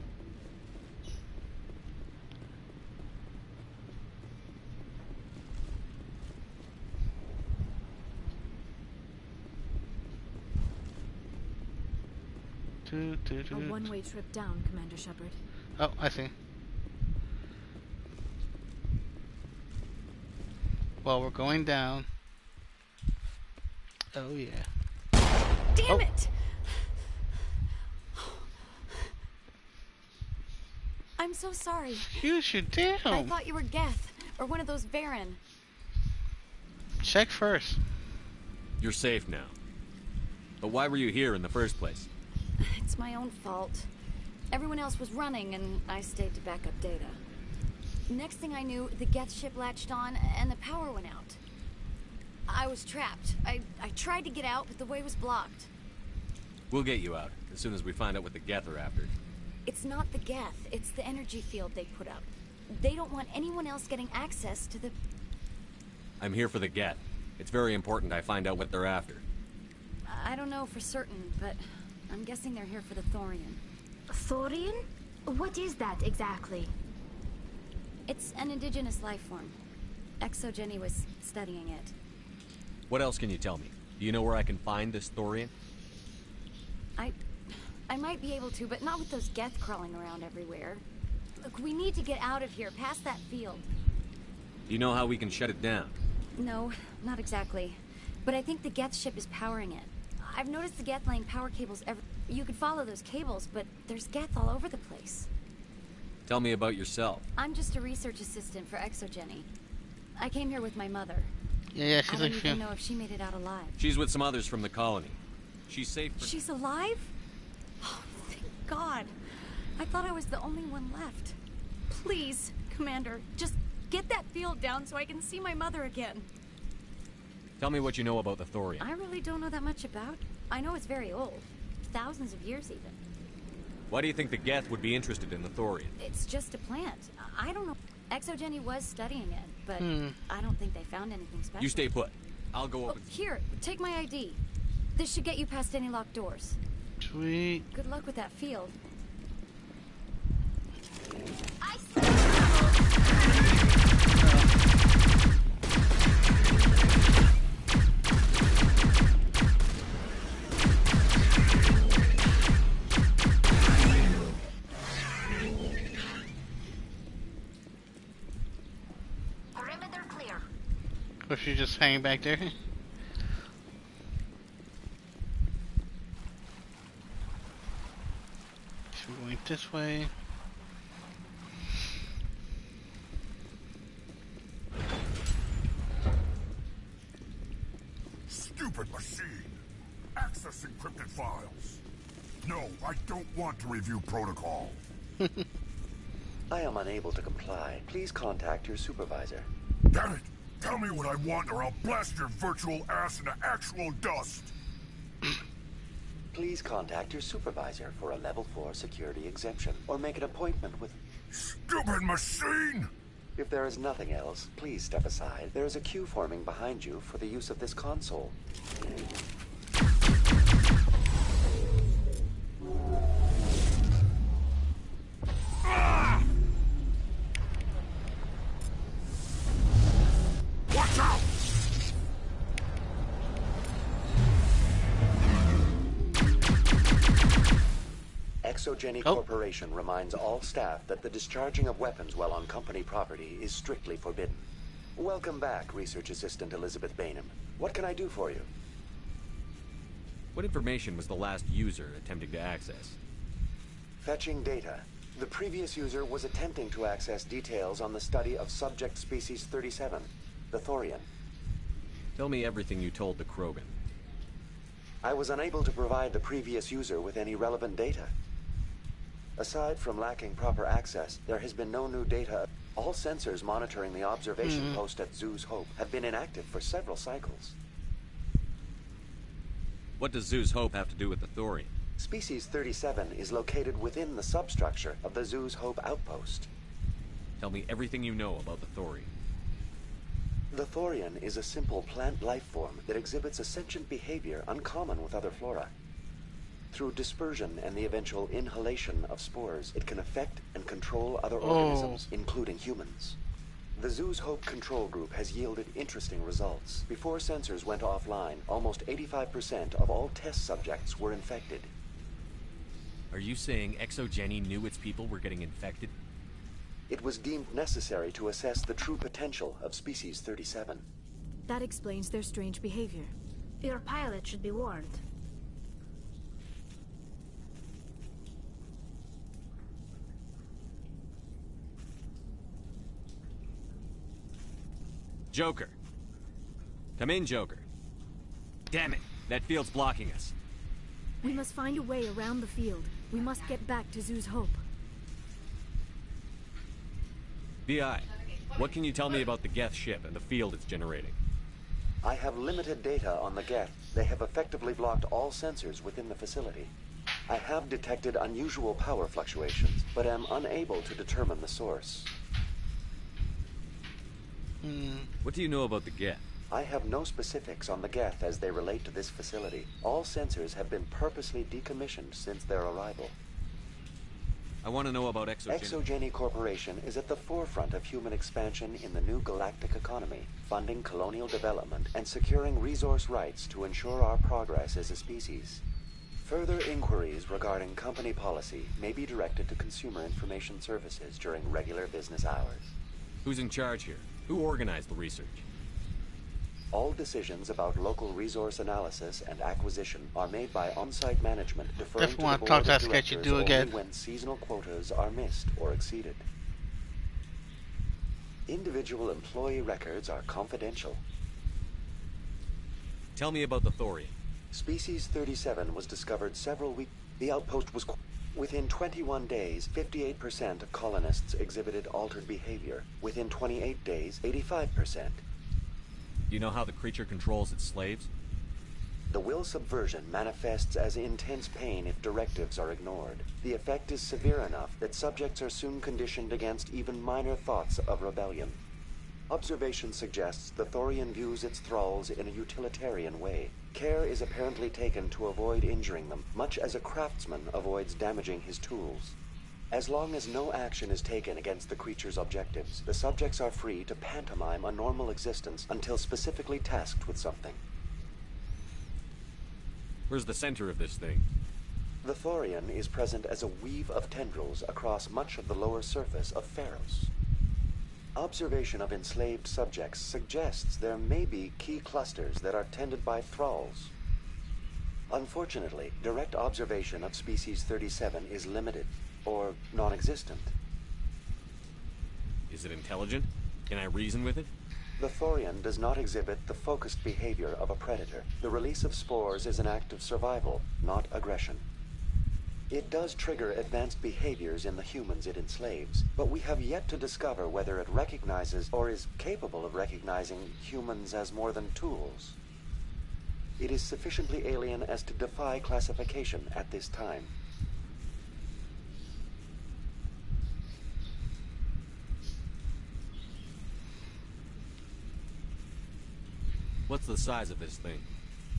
Do, do, A do. one-way trip down, Commander Shepard. Oh, I see. Well, we're going down. Oh yeah. Damn Oh. it! I'm so sorry. You should damn. I thought you were Geth, or one of those Varren. Check first. You're safe now. But why were you here in the first place? It's my own fault. Everyone else was running, and I stayed to back up data. Next thing I knew, the Geth ship latched on, and the power went out. I was trapped. I, I tried to get out, but the way was blocked. We'll get you out as soon as we find out what the Geth are after. It's not the Geth, it's the energy field they put up. They don't want anyone else getting access to the. I'm here for the Geth. It's very important I find out what they're after. I don't know for certain, but I'm guessing they're here for the Thorian. Thorian? What is that exactly? It's an indigenous life form. ExoGeni was studying it. What else can you tell me? Do you know where I can find this Thorian? I. I might be able to, but not with those Geth crawling around everywhere. Look, we need to get out of here, past that field. Do you know how we can shut it down? No, not exactly. But I think the Geth ship is powering it. I've noticed the Geth laying power cables every. You could follow those cables, but there's Geth all over the place. Tell me about yourself. I'm just a research assistant for ExoGeni. I came here with my mother. Yeah, yeah, I she's don't like even fam- know if she made it out alive. She's with some others from the colony. She's safe for She's alive? Oh, thank God. I thought I was the only one left. Please, Commander, just get that field down so I can see my mother again. Tell me what you know about the Thorian. I really don't know that much about. I know it's very old. Thousands of years even. Why do you think the Geth would be interested in the Thorian? It's just a plant. I don't know. ExoGeni was studying it, but Hmm. I don't think they found anything special. You stay put. I'll go Oh, open. here, take my ID. This should get you past any locked doors. Sweet. Good luck with that field. Perimeter Or she just hanging back there. So we're going this way. Stupid machine! Access encrypted files. No, I don't want to review protocol. I am unable to comply. Please contact your supervisor. Damn it! Tell me what I want or I'll blast your virtual ass into actual dust! Please contact your supervisor for a level 4 security exemption or make an appointment with. Stupid machine! If there is nothing else, please step aside. There is a queue forming behind you for the use of this console. Ah! Watch out! ExoGeni Oh. Corporation reminds all staff that the discharging of weapons while on company property is strictly forbidden. Welcome back, Research Assistant Lizbeth Baynham. What can I do for you? What information was the last user attempting to access? Fetching data. The previous user was attempting to access details on the study of subject species 37, the Thorian. Tell me everything you told the Krogan. I was unable to provide the previous user with any relevant data. Aside from lacking proper access, there has been no new data. All sensors monitoring the observation Mhm. post at Zhu's Hope have been inactive for several cycles. What does Zhu's Hope have to do with the Thorian? Species 37 is located within the substructure of the Zhu's Hope outpost. Tell me everything you know about the Thorian. The Thorian is a simple plant life form that exhibits a sentient behavior uncommon with other flora. Through dispersion and the eventual inhalation of spores, it can affect and control other Oh. organisms, including humans. The Zhu's Hope control group has yielded interesting results. Before sensors went offline, almost 85% of all test subjects were infected. Are you saying ExoGeni knew its people were getting infected? It was deemed necessary to assess the true potential of species 37. That explains their strange behavior. Your pilot should be warned. Joker. Come in, Joker. Damn it. That field's blocking us. We must find a way around the field. We must get back to Zhu's Hope. VI, what can you tell me about the Geth ship and the field it's generating? I have limited data on the Geth. They have effectively blocked all sensors within the facility. I have detected unusual power fluctuations, but am unable to determine the source. Hmm. What do you know about the Geth? I have no specifics on the Geth as they relate to this facility. All sensors have been purposely decommissioned since their arrival. I want to know about ExoGeni. ExoGeni Corporation is at the forefront of human expansion in the new galactic economy, funding colonial development and securing resource rights to ensure our progress as a species. Further inquiries regarding company policy may be directed to Consumer Information Services during regular business hours. Who's in charge here? Who organized the research? All decisions about local resource analysis and acquisition are made by on-site management deferring Definitely to wanna the talk board to of that directors dude only again. when seasonal quotas are missed or exceeded. Individual employee records are confidential. Tell me about the Thorian. Species 37 was discovered several weeks. The outpost was within 21 days. 58% of colonists exhibited altered behavior. Within 28 days, 85%. Do you know how the creature controls its slaves? The will subversion manifests as intense pain if directives are ignored. The effect is severe enough that subjects are soon conditioned against even minor thoughts of rebellion. Observation suggests the Thorian views its thralls in a utilitarian way. Care is apparently taken to avoid injuring them, much as a craftsman avoids damaging his tools. As long as no action is taken against the creature's objectives, the subjects are free to pantomime a normal existence until specifically tasked with something. Where's the center of this thing? The Thorian is present as a weave of tendrils across much of the lower surface of Feros. Observation of enslaved subjects suggests there may be key clusters that are tended by thralls. Unfortunately, direct observation of species 37 is limited, or non-existent. Is it intelligent? Can I reason with it? The Thorian does not exhibit the focused behavior of a predator. The release of spores is an act of survival, not aggression. It does trigger advanced behaviors in the humans it enslaves, but we have yet to discover whether it recognizes or is capable of recognizing humans as more than tools. It is sufficiently alien as to defy classification at this time. What's the size of this thing?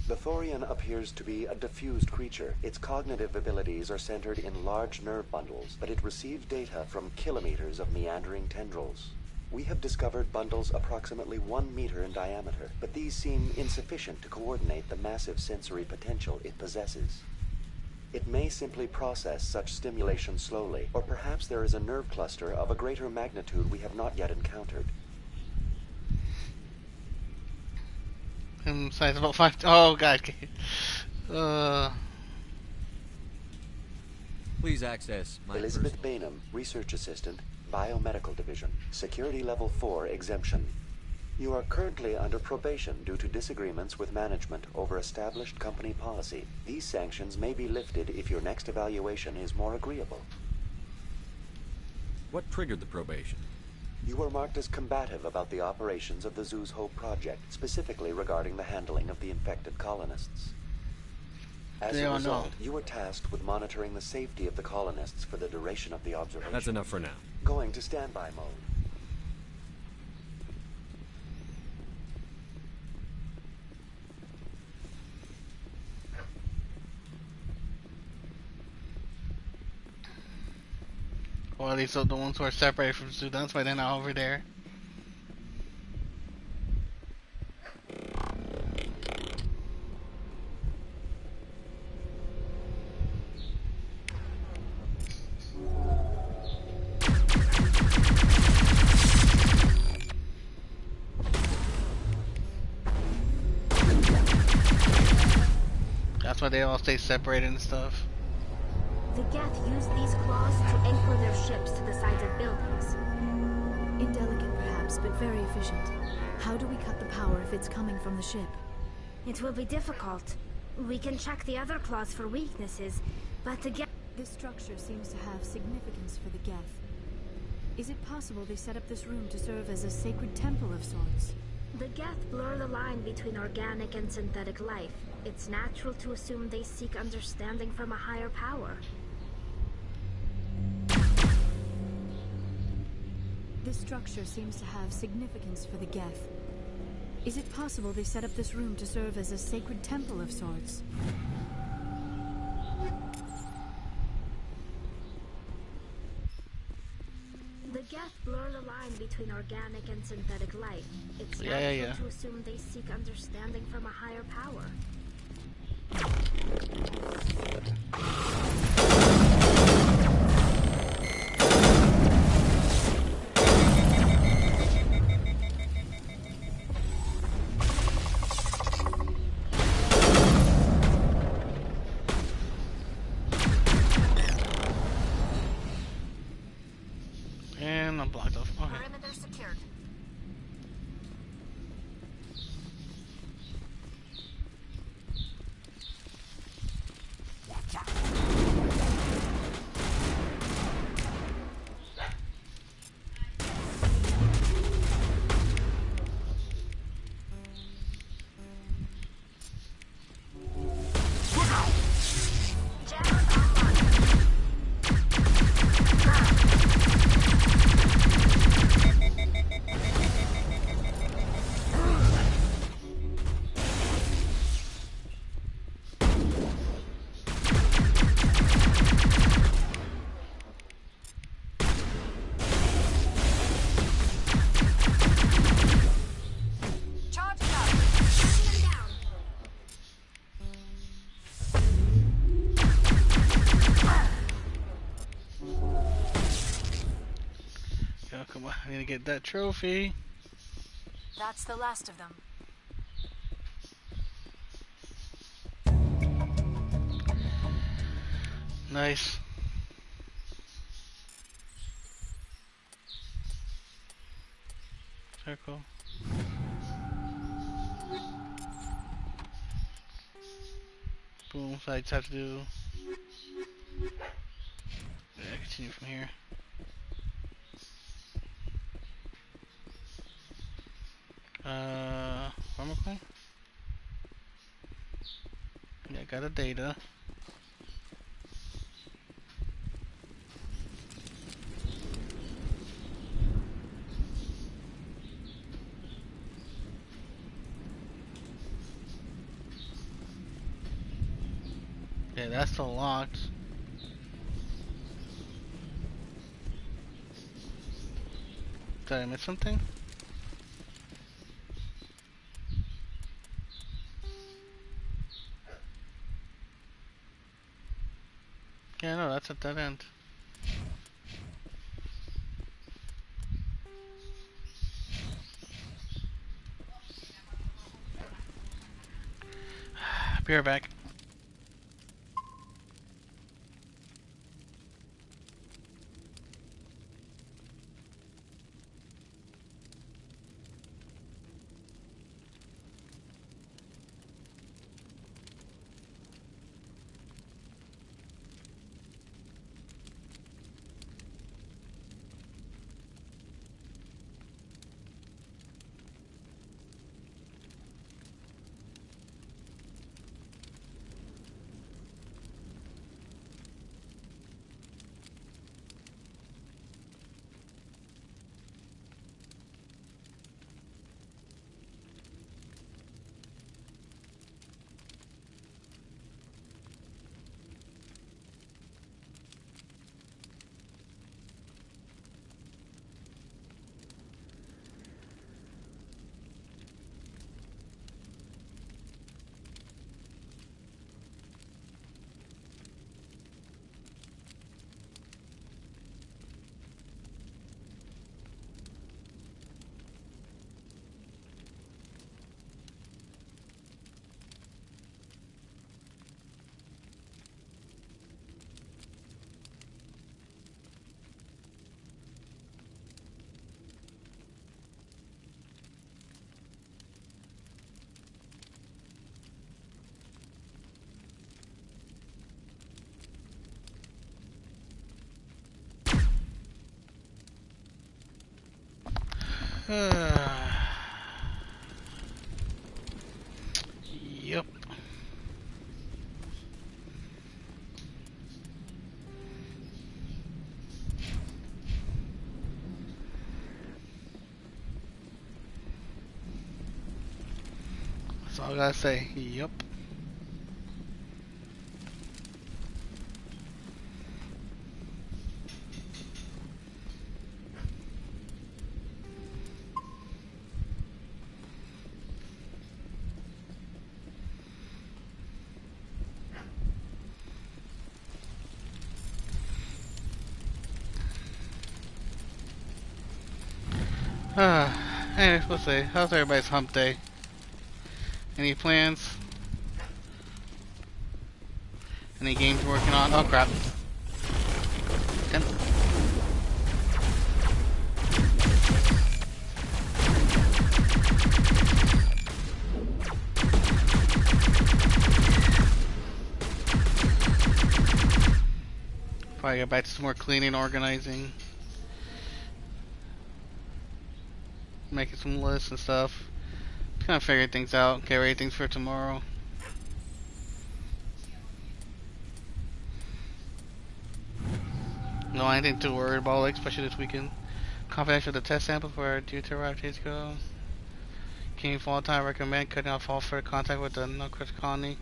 The Thorian appears to be a diffused creature. Its cognitive abilities are centered in large nerve bundles, but it receives data from kilometers of meandering tendrils. We have discovered bundles approximately one meter in diameter, but these seem insufficient to coordinate the massive sensory potential it possesses. It may simply process such stimulation slowly, or perhaps there is a nerve cluster of a greater magnitude we have not yet encountered. Him size about five. Oh god. Uh. Please access my Lizbeth Baynham, Research Assistant, Biomedical Division, Security Level 4 exemption. You are currently under probation due to disagreements with management over established company policy. These sanctions may be lifted if your next evaluation is more agreeable. What triggered the probation? You were marked as combative about the operations of the Zhu's Hope project, specifically regarding the handling of the infected colonists. As They a all result, know. you were tasked with monitoring the safety of the colonists for the duration of the observation. That's enough for now. Going to standby mode. Or these are the ones who are separated from students, but they're not over there. That's why they all stay separated and stuff. The Geth use these claws to anchor their ships to the sides of buildings. Indelicate, perhaps, but very efficient. How do we cut the power if it's coming from the ship? It will be difficult. We can check the other claws for weaknesses, but the Geth... This structure seems to have significance for the Geth. Is it possible they set up this room to serve as a sacred temple of sorts? The Geth blur the line between organic and synthetic life. It's natural to assume they seek understanding from a higher power. This structure seems to have significance for the Geth. Is it possible they set up this room to serve as a sacred temple of sorts? The Geth blur the line between organic and synthetic life. It's Yeah, yeah, natural yeah. to assume they seek understanding from a higher power. Get that trophy. That's the last of them. Nice. Circle. Boom, so I just have to do... Yeah, continue from here. Uh, where am I? Yeah, got a data. Yeah, that's still locked. Did I miss something? Yeah, no, that's a dead end. Be right back. yep. That's all I gotta say. Yep. Ah, anyways, we'll see. How's everybody's hump day? Any plans? Any games you're working on? Oh crap. Probably get back to some more cleaning, organizing. making some lists and stuff. Kind of figuring things out, get ready things for tomorrow. No, anything to worry about, like, especially this weekend. Confidential the test sample for due to arrive days ago. King Fall Time recommend cutting off all further contact with the Nutcracker colony.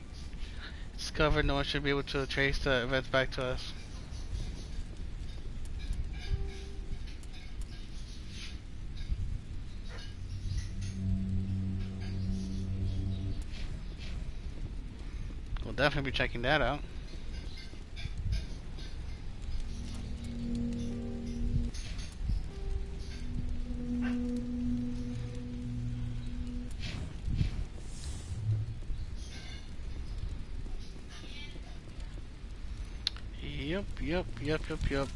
Discovered no one should be able to trace the events back to us. definitely be checking that out. Yep, yep, yep, yep, yep.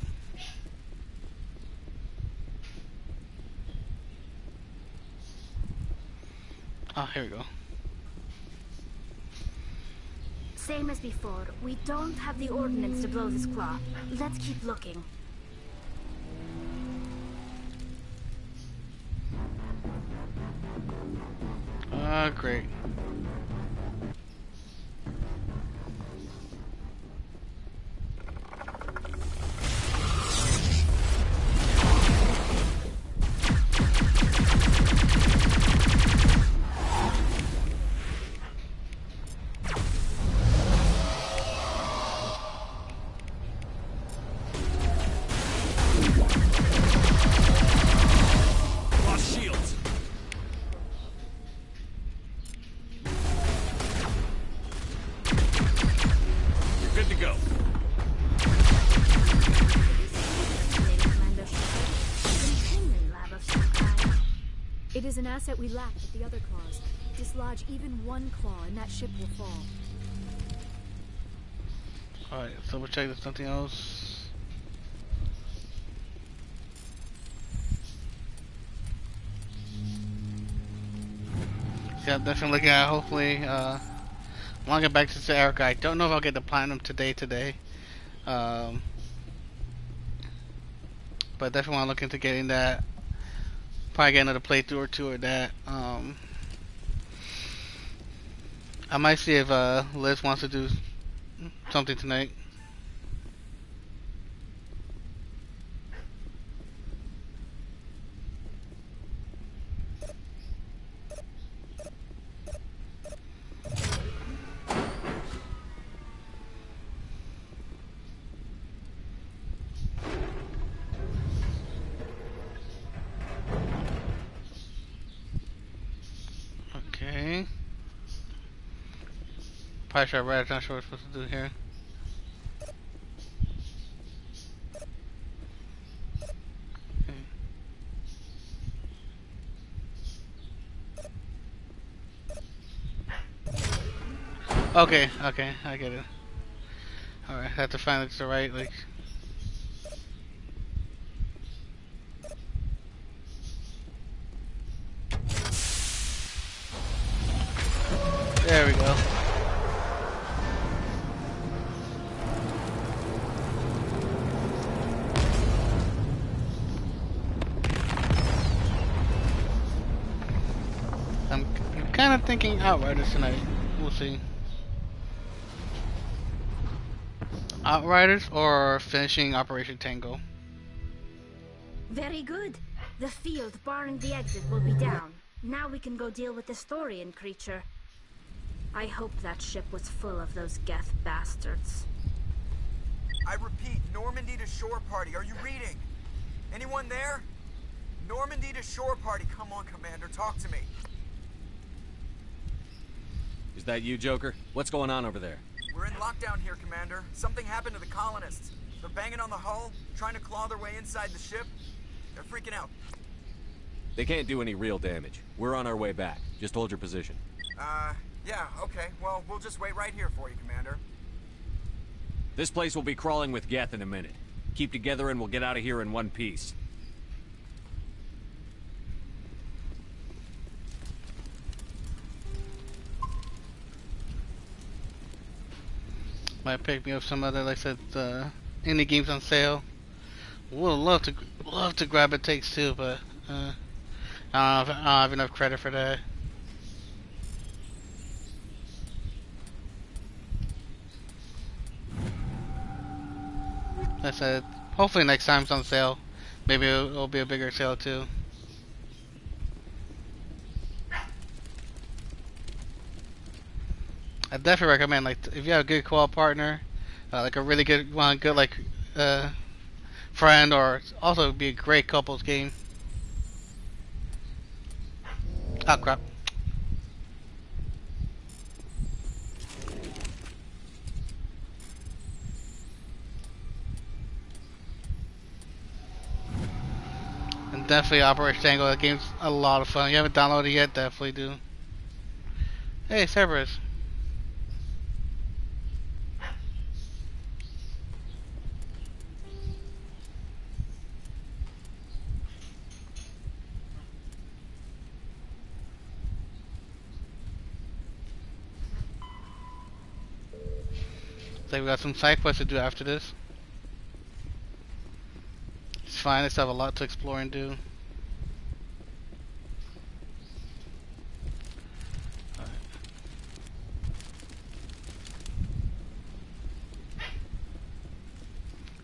Ah, here we go. As before, we don't have the ordnance to blow this claw. Let's keep looking. Ah, great. It is an asset we lacked at the other claws. Dislodge even one claw and that ship will fall. Alright, so we'll check there's something else. Yeah, definitely looking at hopefully uh I wanna get back to the Erica. I don't know if I'll get the platinum today today. Um but definitely wanna look into getting that probably get another playthrough or two of that. Um I might see if uh Liz wants to do something tonight. Should have read it, not sure what we're supposed to do here. Okay, okay, I get it. Alright, I have to find it's the right, like... There we go. Kind of thinking oh, Outriders tonight. We'll see. Outriders or finishing Operation Tango. Very good. The field barring the exit will be down. Now we can go deal with the Thorian creature. I hope that ship was full of those Geth bastards. I repeat, Normandy to shore party. Are you reading? Anyone there? Normandy to shore party. Come on, Commander. Talk to me. Is that you, Joker? What's going on over there? We're in lockdown here, Commander. Something happened to the colonists. They're banging on the hull, trying to claw their way inside the ship. They're freaking out. They can't do any real damage. We're on our way back. Just hold your position. Uh, yeah, okay. Well, we'll just wait right here for you, Commander. This place will be crawling with Geth in a minute. Keep together and we'll get out of here in one piece. Might pick me up some other, like I said, uh, indie games on sale. Would love to, love to grab It Takes Two, but uh, I, don't if, I don't have enough credit for that. Like I said, hopefully next time it's on sale. Maybe it'll, it'll be a bigger sale too. I definitely recommend like if you have a good co-op partner, uh, like a really good one, good like uh, friend, or also be a great couples game. Oh crap! And definitely Operation Tango. That game's a lot of fun. You haven't downloaded it yet? Definitely do. Hey, Cerberus. Like we got some side quests to do after this. It's fine. I still have a lot to explore and do.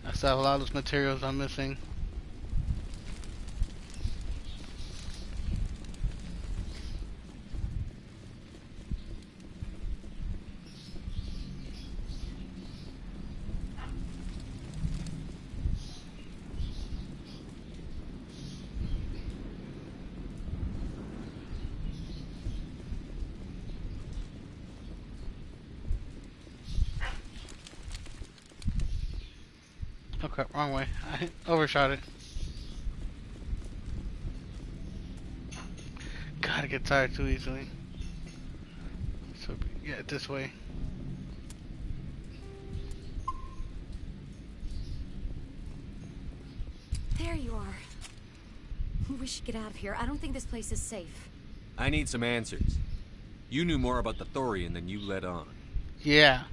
I still have a lot of those materials I'm missing. Okay, wrong way. I overshot it. God, I get tired too easily. So, yeah, this way. There you are. We should get out of here. I don't think this place is safe. I need some answers. You knew more about the Thorian than you let on. Yeah.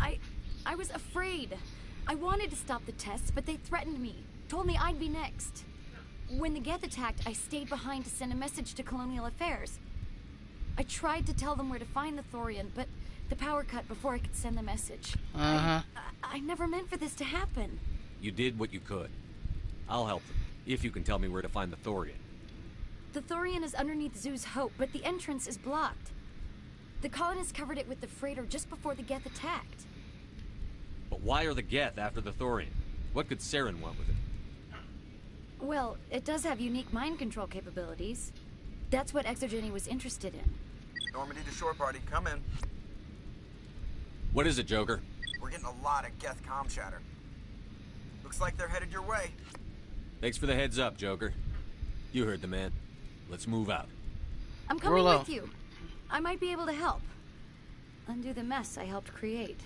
I... I was afraid. I wanted to stop the tests, but they threatened me. Told me I'd be next. When the Geth attacked, I stayed behind to send a message to Colonial Affairs. I tried to tell them where to find the Thorian, but the power cut before I could send the message. Uh-huh. I, I never meant for this to happen. You did what you could. I'll help them, if you can tell me where to find the Thorian. The Thorian is underneath Zhu's Hope, but the entrance is blocked. The colonists covered it with the freighter just before the Geth attacked. But why are the Geth after the Thorian? What could Saren want with it? Well, it does have unique mind control capabilities. That's what ExoGeni was interested in. Normandy to shore party, come in. What is it, Joker? We're getting a lot of Geth com chatter. Looks like they're headed your way. Thanks for the heads up, Joker. You heard the man. Let's move out. I'm coming Roll with you. I might be able to help. Undo the mess I helped create.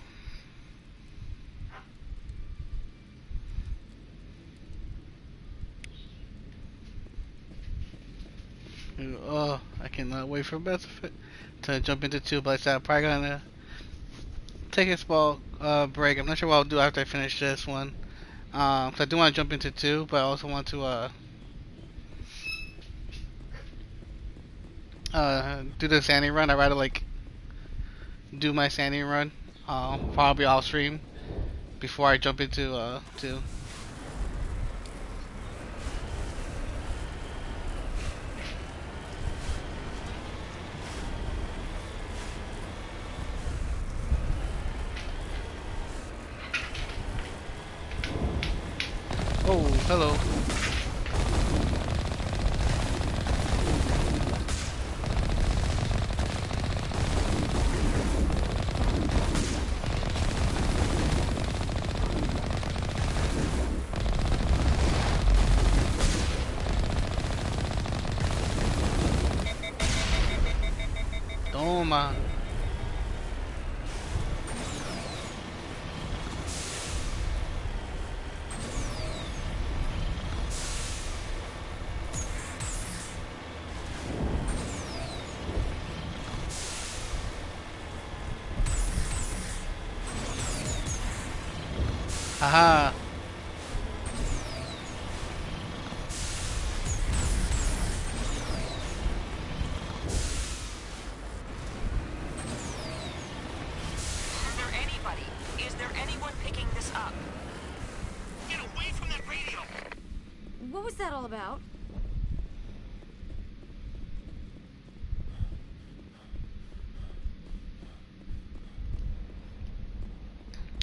Oh, I cannot wait for Beth to jump into two, but I'm probably gonna take a small uh, break. I'm not sure what I'll do after I finish this one. Um, cause I do want to jump into two, but I also want to uh, uh, do the sanding run. I'd rather like do my sanding run, uh, probably off stream before I jump into uh, two. Oh, hello.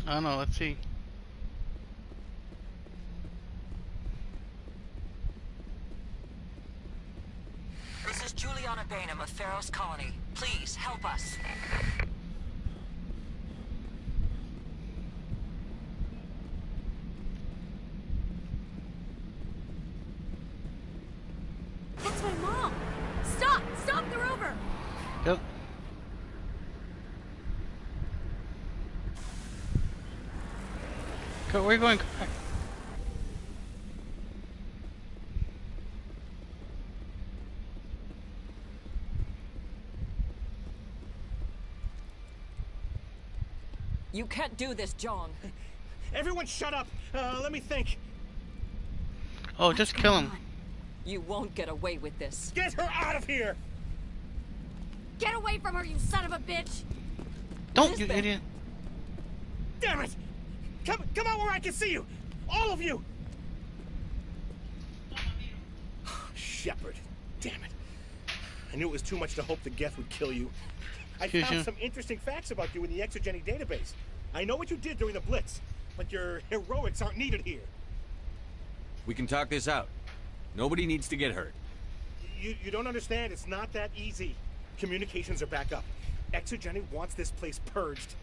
I don't know, let's see. This is Juliana Baynham of Feros Colony. Please, help us. That's my mom! Stop! Stop the rover! Yep. Go, where are you going? Come back. You can't do this, John. Everyone shut up! Uh, let me think. Oh, just kill him. You won't get away with this. Get her out of here! Get away from her, you son of a bitch! Don't, you idiot. Damn it! Come, come out where I can see you! All of you! Shepard, damn it. I knew it was too much to hope the Geth would kill you. I found some interesting facts about you in the ExoGeni database. I know what you did during the Blitz, but your heroics aren't needed here. We can talk this out. Nobody needs to get hurt. You, you don't understand, it's not that easy. Communications are back up. ExoGeni wants this place purged.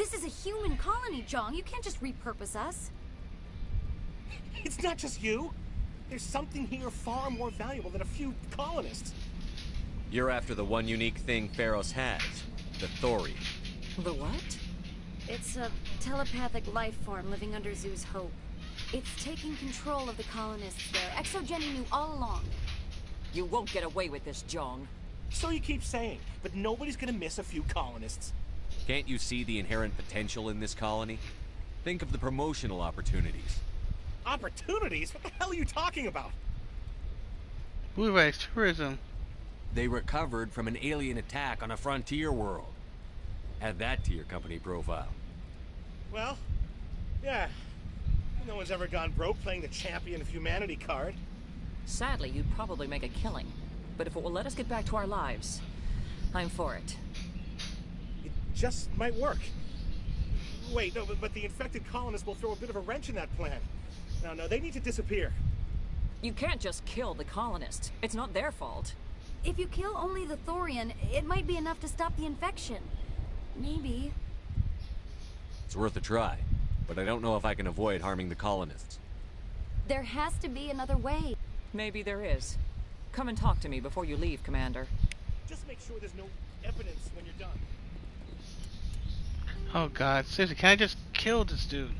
This is a human colony, Jeong. You can't just repurpose us. It's not just you. There's something here far more valuable than a few colonists. You're after the one unique thing Feros has, the Thorian. The what? It's a telepathic life form living under Zhu's Hope. It's taking control of the colonists there. ExoGeni knew all along. You won't get away with this, Jeong. So you keep saying, but nobody's gonna miss a few colonists. Can't you see the inherent potential in this colony? Think of the promotional opportunities. Opportunities? What the hell are you talking about? Blue Race Tourism. They recovered from an alien attack on a frontier world. Add that to your company profile. Well, yeah. No one's ever gone broke playing the champion of humanity card. Sadly, you'd probably make a killing. But if it will let us get back to our lives, I'm for it. It just might work. Wait, no, but, but the infected colonists will throw a bit of a wrench in that plan. No, no, they need to disappear. You can't just kill the colonists. It's not their fault. If you kill only the Thorian, it might be enough to stop the infection. Maybe. It's worth a try, but I don't know if I can avoid harming the colonists. There has to be another way. Maybe there is. Come and talk to me before you leave, Commander. Just make sure there's no evidence when you're done. Oh god, seriously, can I just kill this dude?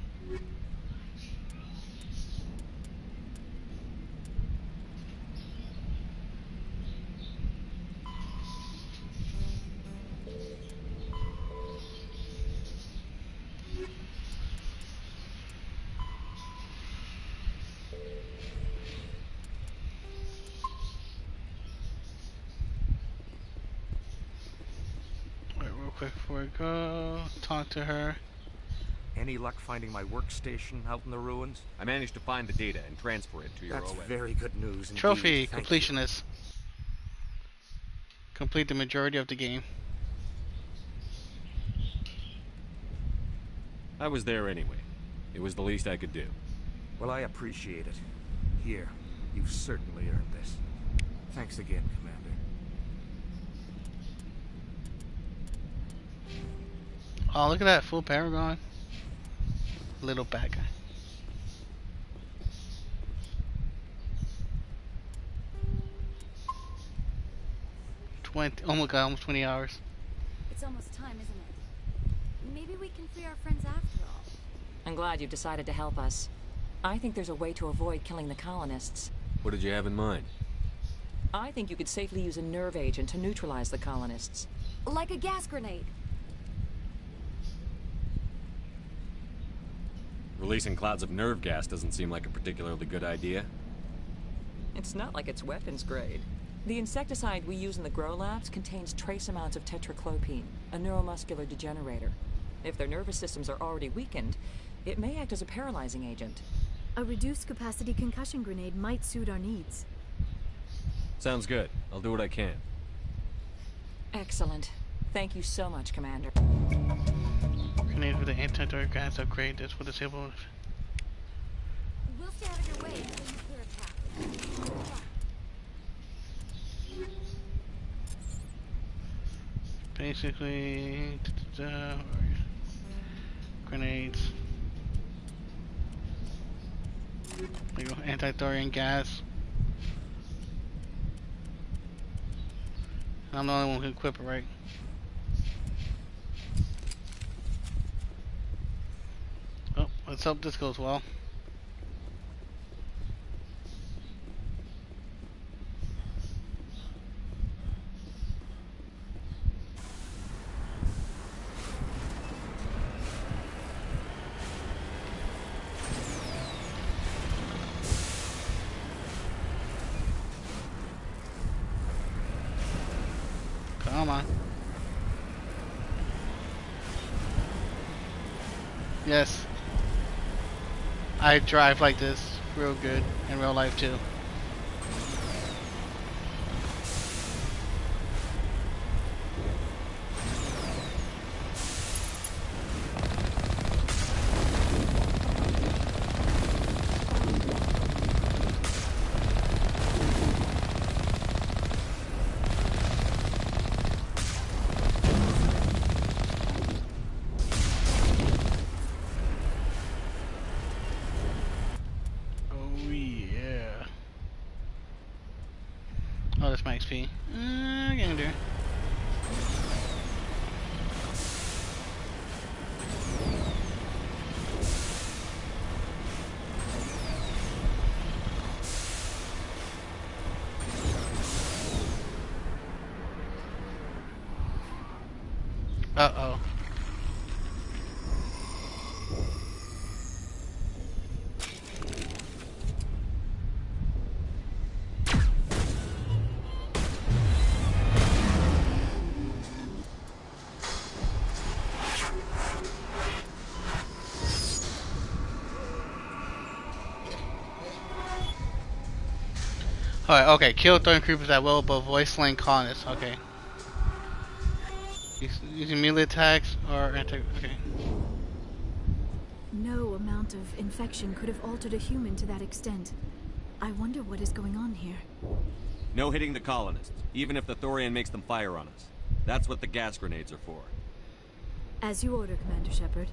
We go, talk to her. Any luck finding my workstation out in the ruins? I managed to find the data and transfer it to your That's OS. very good news indeed. Trophy Thank completionist. Complete the majority of the game. I was there anyway. It was the least I could do. Well, I appreciate it. Here, you've certainly earned this. Thanks again, Commander. Oh, look at that full paragon. Little bad guy. Twenty. Oh my god, almost twenty hours. It's almost time, isn't it? Maybe we can free our friends after all. I'm glad you've decided to help us. I think there's a way to avoid killing the colonists. What did you have in mind? I think you could safely use a nerve agent to neutralize the colonists. Like a gas grenade. Releasing clouds of nerve gas doesn't seem like a particularly good idea. It's not like it's weapons grade. The insecticide we use in the grow labs contains trace amounts of tetraclopine, a neuromuscular degenerator. If their nervous systems are already weakened, it may act as a paralyzing agent. A reduced capacity concussion grenade might suit our needs. Sounds good. I'll do what I can. Excellent. Thank you so much, Commander. Grenade with the anti-door gas upgrade. This will disable. We'll stay out of your way until you clear a path. Basically, da, da, da, where are you? grenades. There you go. Anti-Thorian gas. I'm the only one who can equip it, right? Oh, let's hope this goes well. Come on. Yes. I drive like this real good in real life too. Alright, okay. Kill Thorian creepers at will, but avoid slaying colonists. Okay. Use- Using melee attacks or anti. Okay. No amount of infection could have altered a human to that extent. I wonder what is going on here. No hitting the colonists, even if the Thorian makes them fire on us. That's what the gas grenades are for. As you order, Commander Shepard.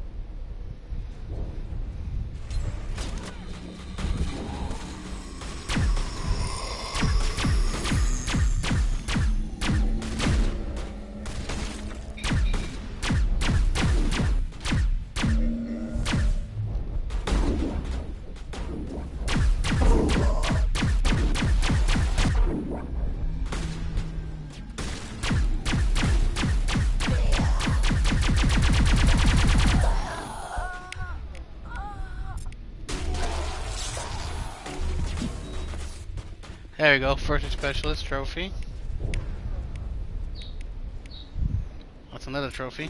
We go. First specialist trophy. That's another trophy.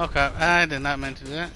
Okay, I did not mean to do that.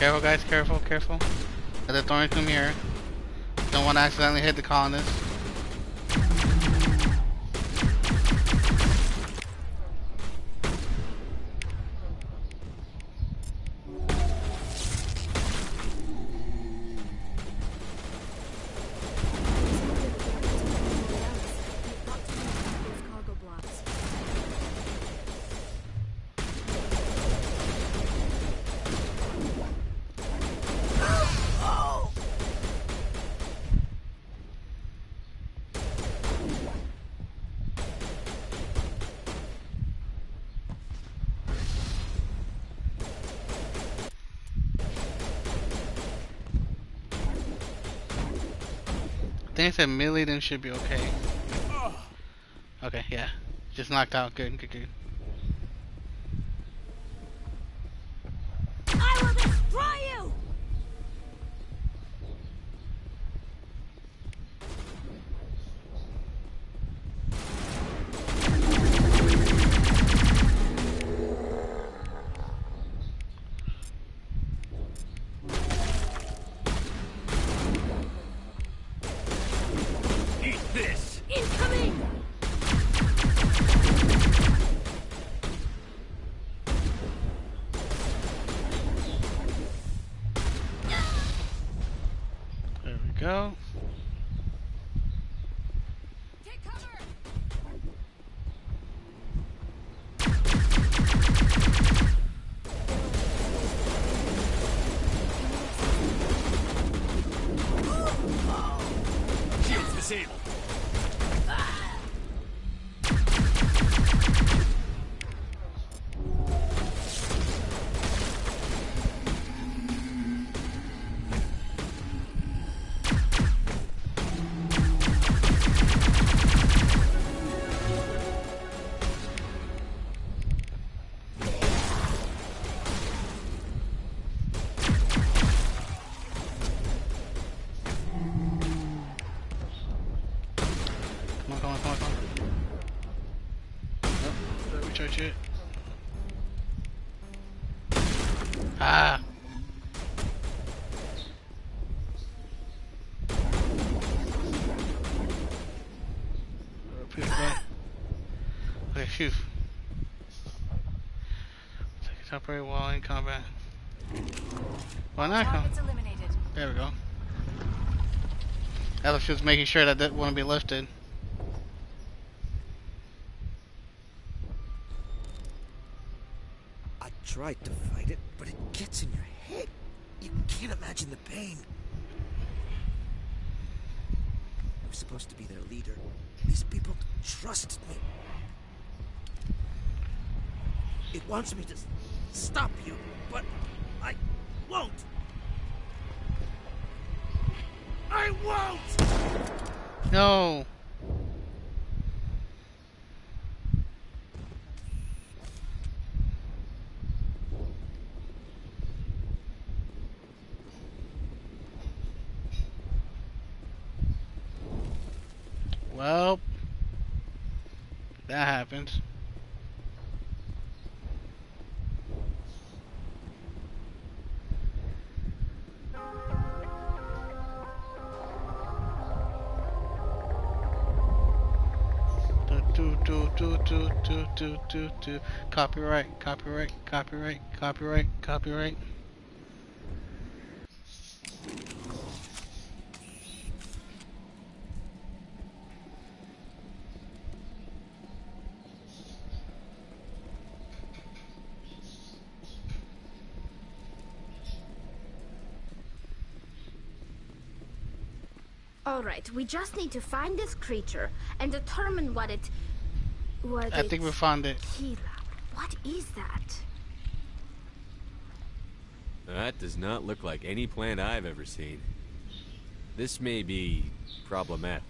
Careful, guys. Careful, careful. There's a thorn come here. Don't want to accidentally hit the colonist. Think I said melee, then should be okay. Okay, yeah. Just knocked out. Good, good, good. Temporary while in combat. Why not? Come? Eliminated. There we go. Alex was making sure that that wouldn't be lifted. I tried to fight it, but it gets in your head. You can't imagine the pain. I was supposed to be their leader. These people trusted me. It wants me to s- stop you, but I won't. I won't! No! Do do. Copyright, copyright, copyright, copyright, copyright. Alright, we just need to find this creature and determine what it. What I think we found it. Kila. What is that? That does not look like any plant I've ever seen. This may be problematic.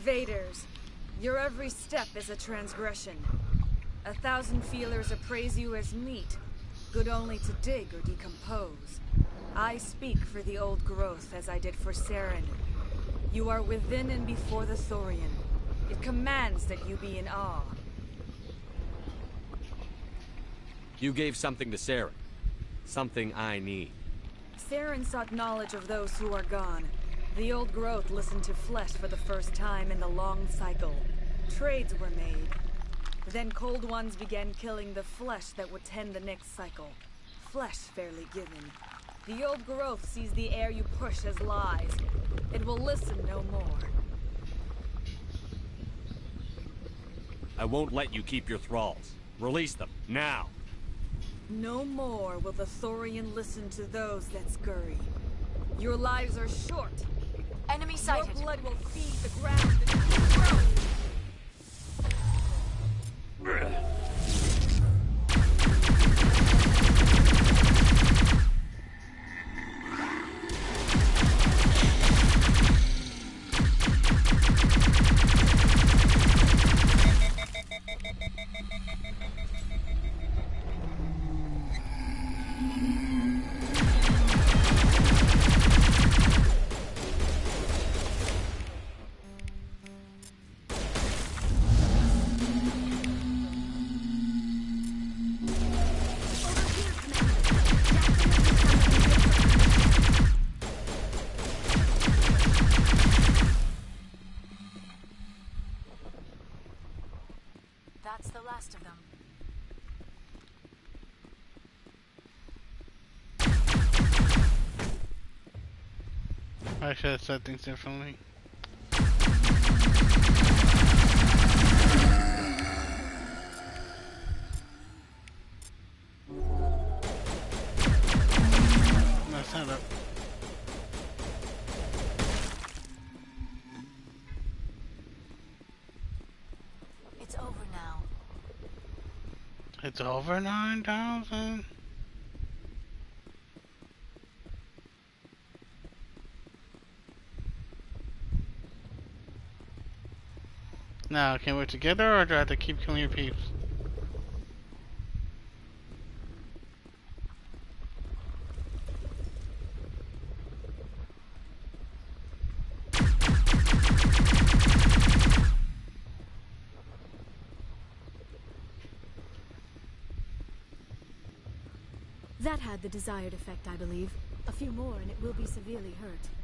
Invaders, your every step is a transgression. A thousand feelers appraise you as meat, good only to dig or decompose. I speak for the old growth as I did for Saren. You are within and before the Thorian. It commands that you be in awe. You gave something to Saren. Something I need. Saren sought knowledge of those who are gone. The old growth listened to flesh for the first time in the long cycle. Trades were made. Then cold ones began killing the flesh that would tend the next cycle. Flesh fairly given. The old growth sees the air you push as lies, It will listen no more. I won't let you keep your thralls. Release them, now! No more will the Thorian listen to those that scurry. Your lives are short. Enemy sighted. Your blood will feed the ground. And keep should have said things differently. That's not up. It's over now. It's over 9,000? Now, can we work together or do I have to keep killing your peeps? That had the desired effect, I believe. A few more and it will be severely hurt.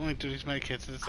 Going through these medkits in this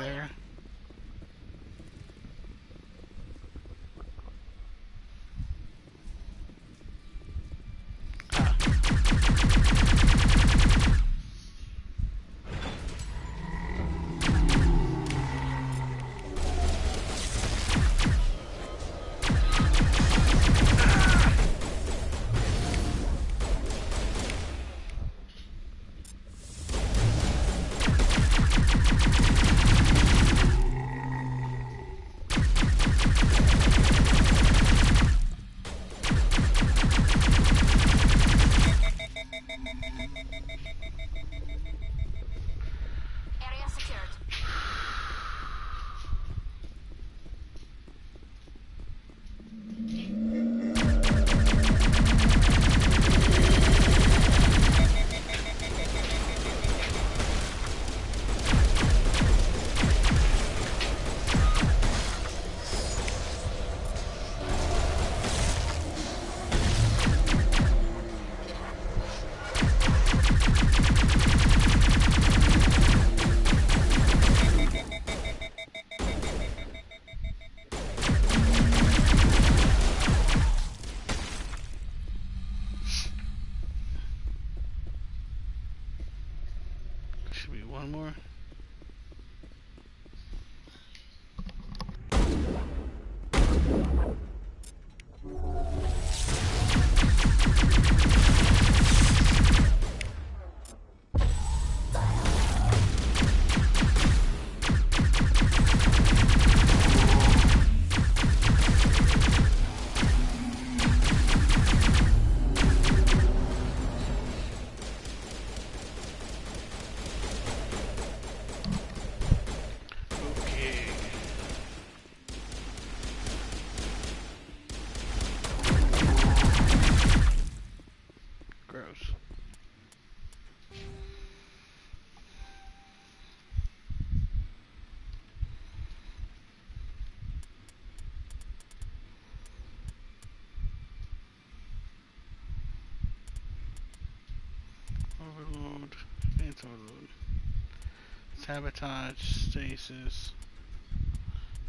Sabotage. Stasis.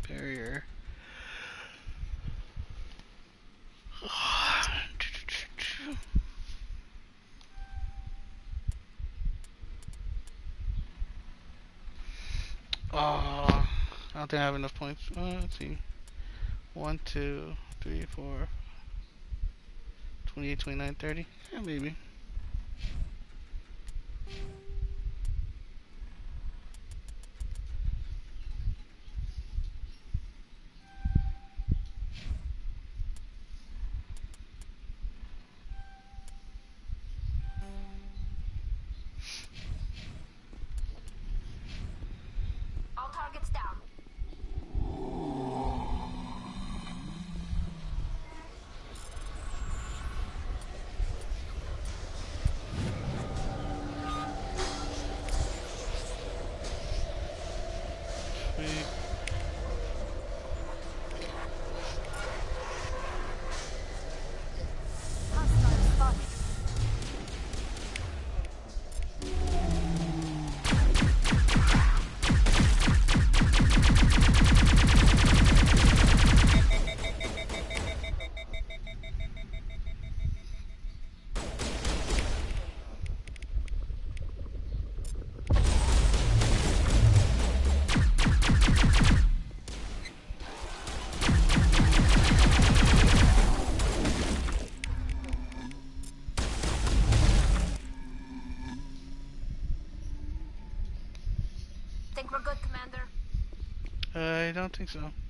Barrier. Oh, I don't think I have enough points. Uh, let's see. 1, 2, 3, 4, 28, 29, 30. Yeah, maybe. Think so.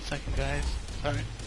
One second, guys. Sorry.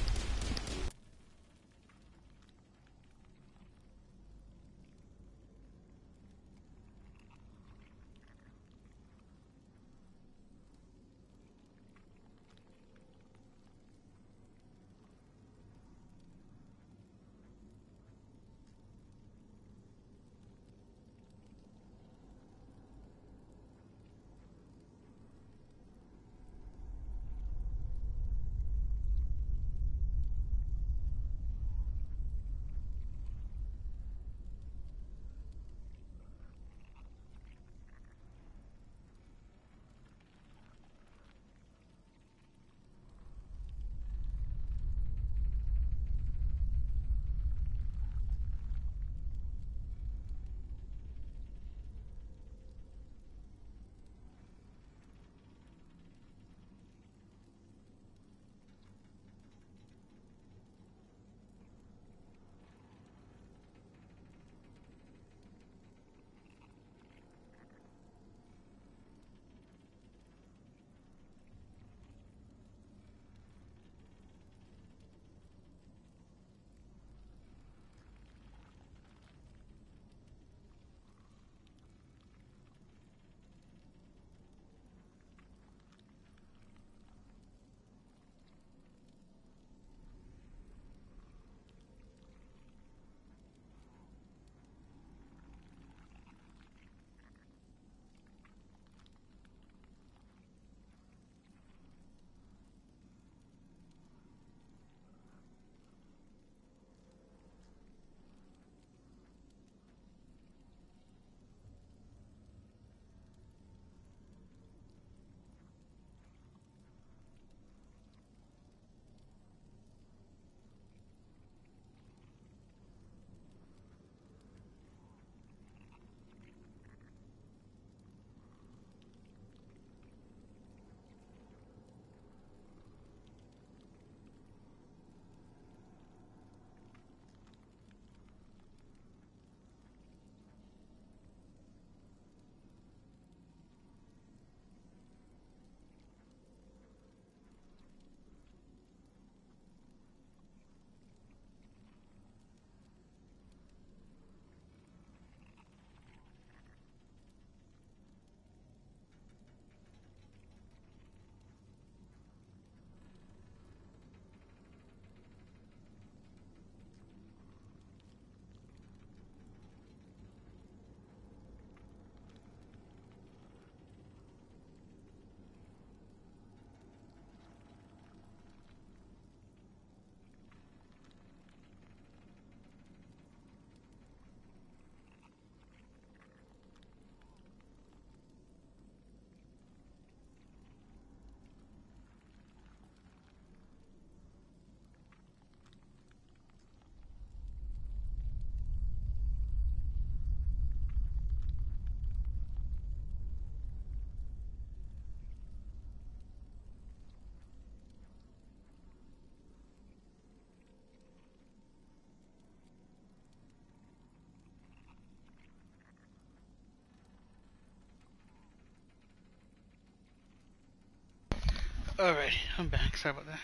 Alright, I'm back. Sorry about that.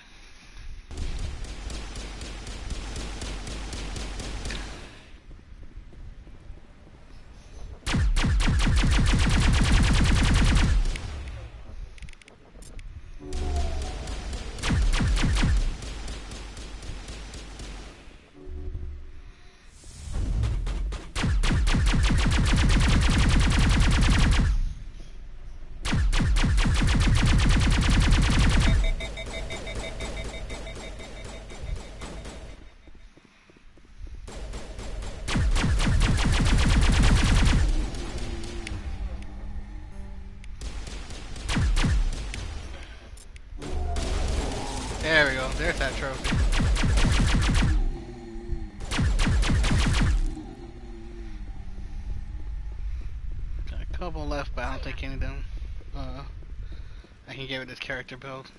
This character build.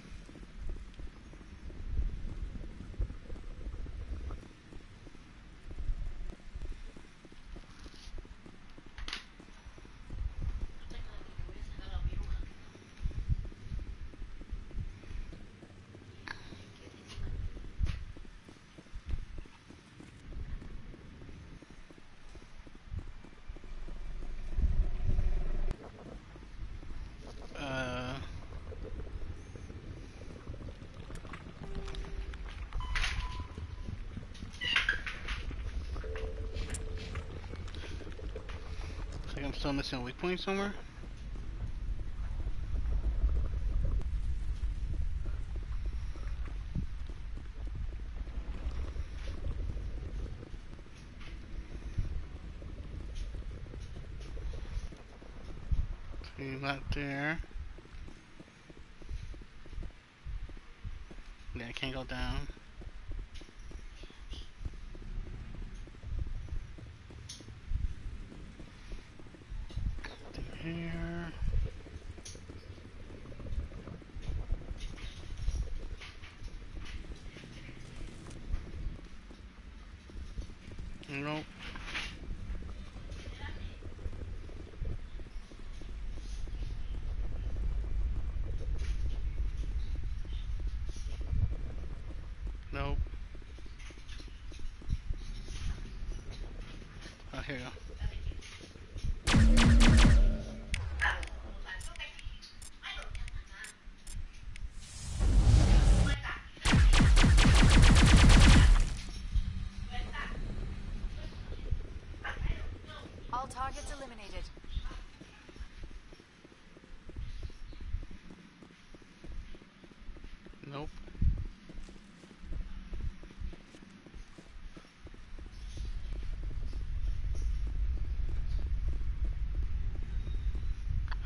Uh, looks like I'm still missing a weak point somewhere. See that there. Yeah, I can't go down. Through here. Nope. Nope. Here you go. All targets eliminated. Nope.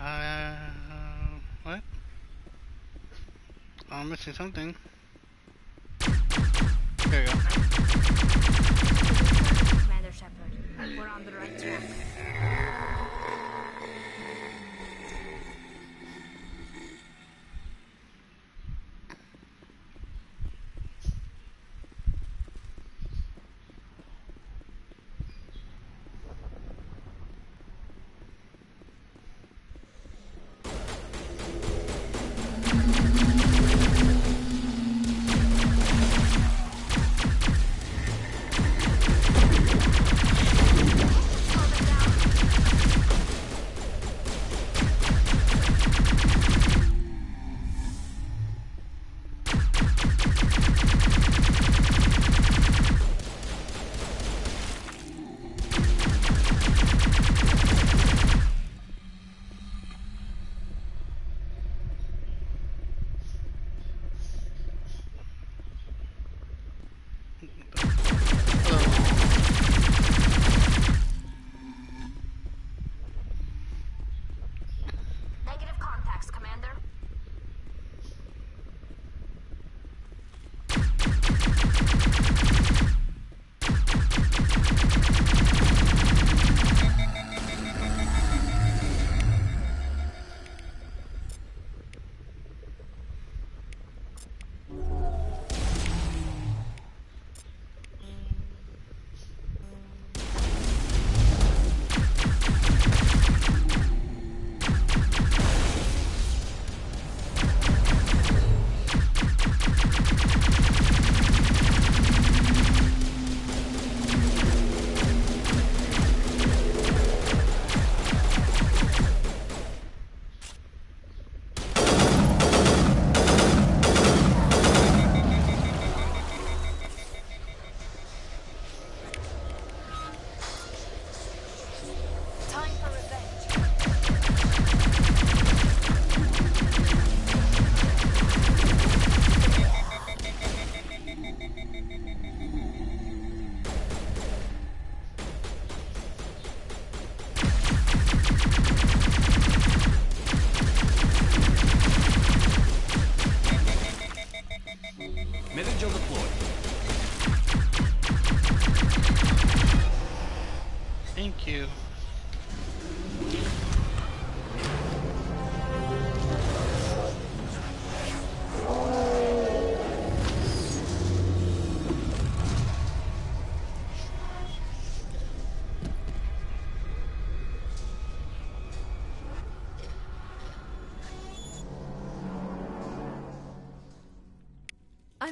Uh, what? I'm missing something.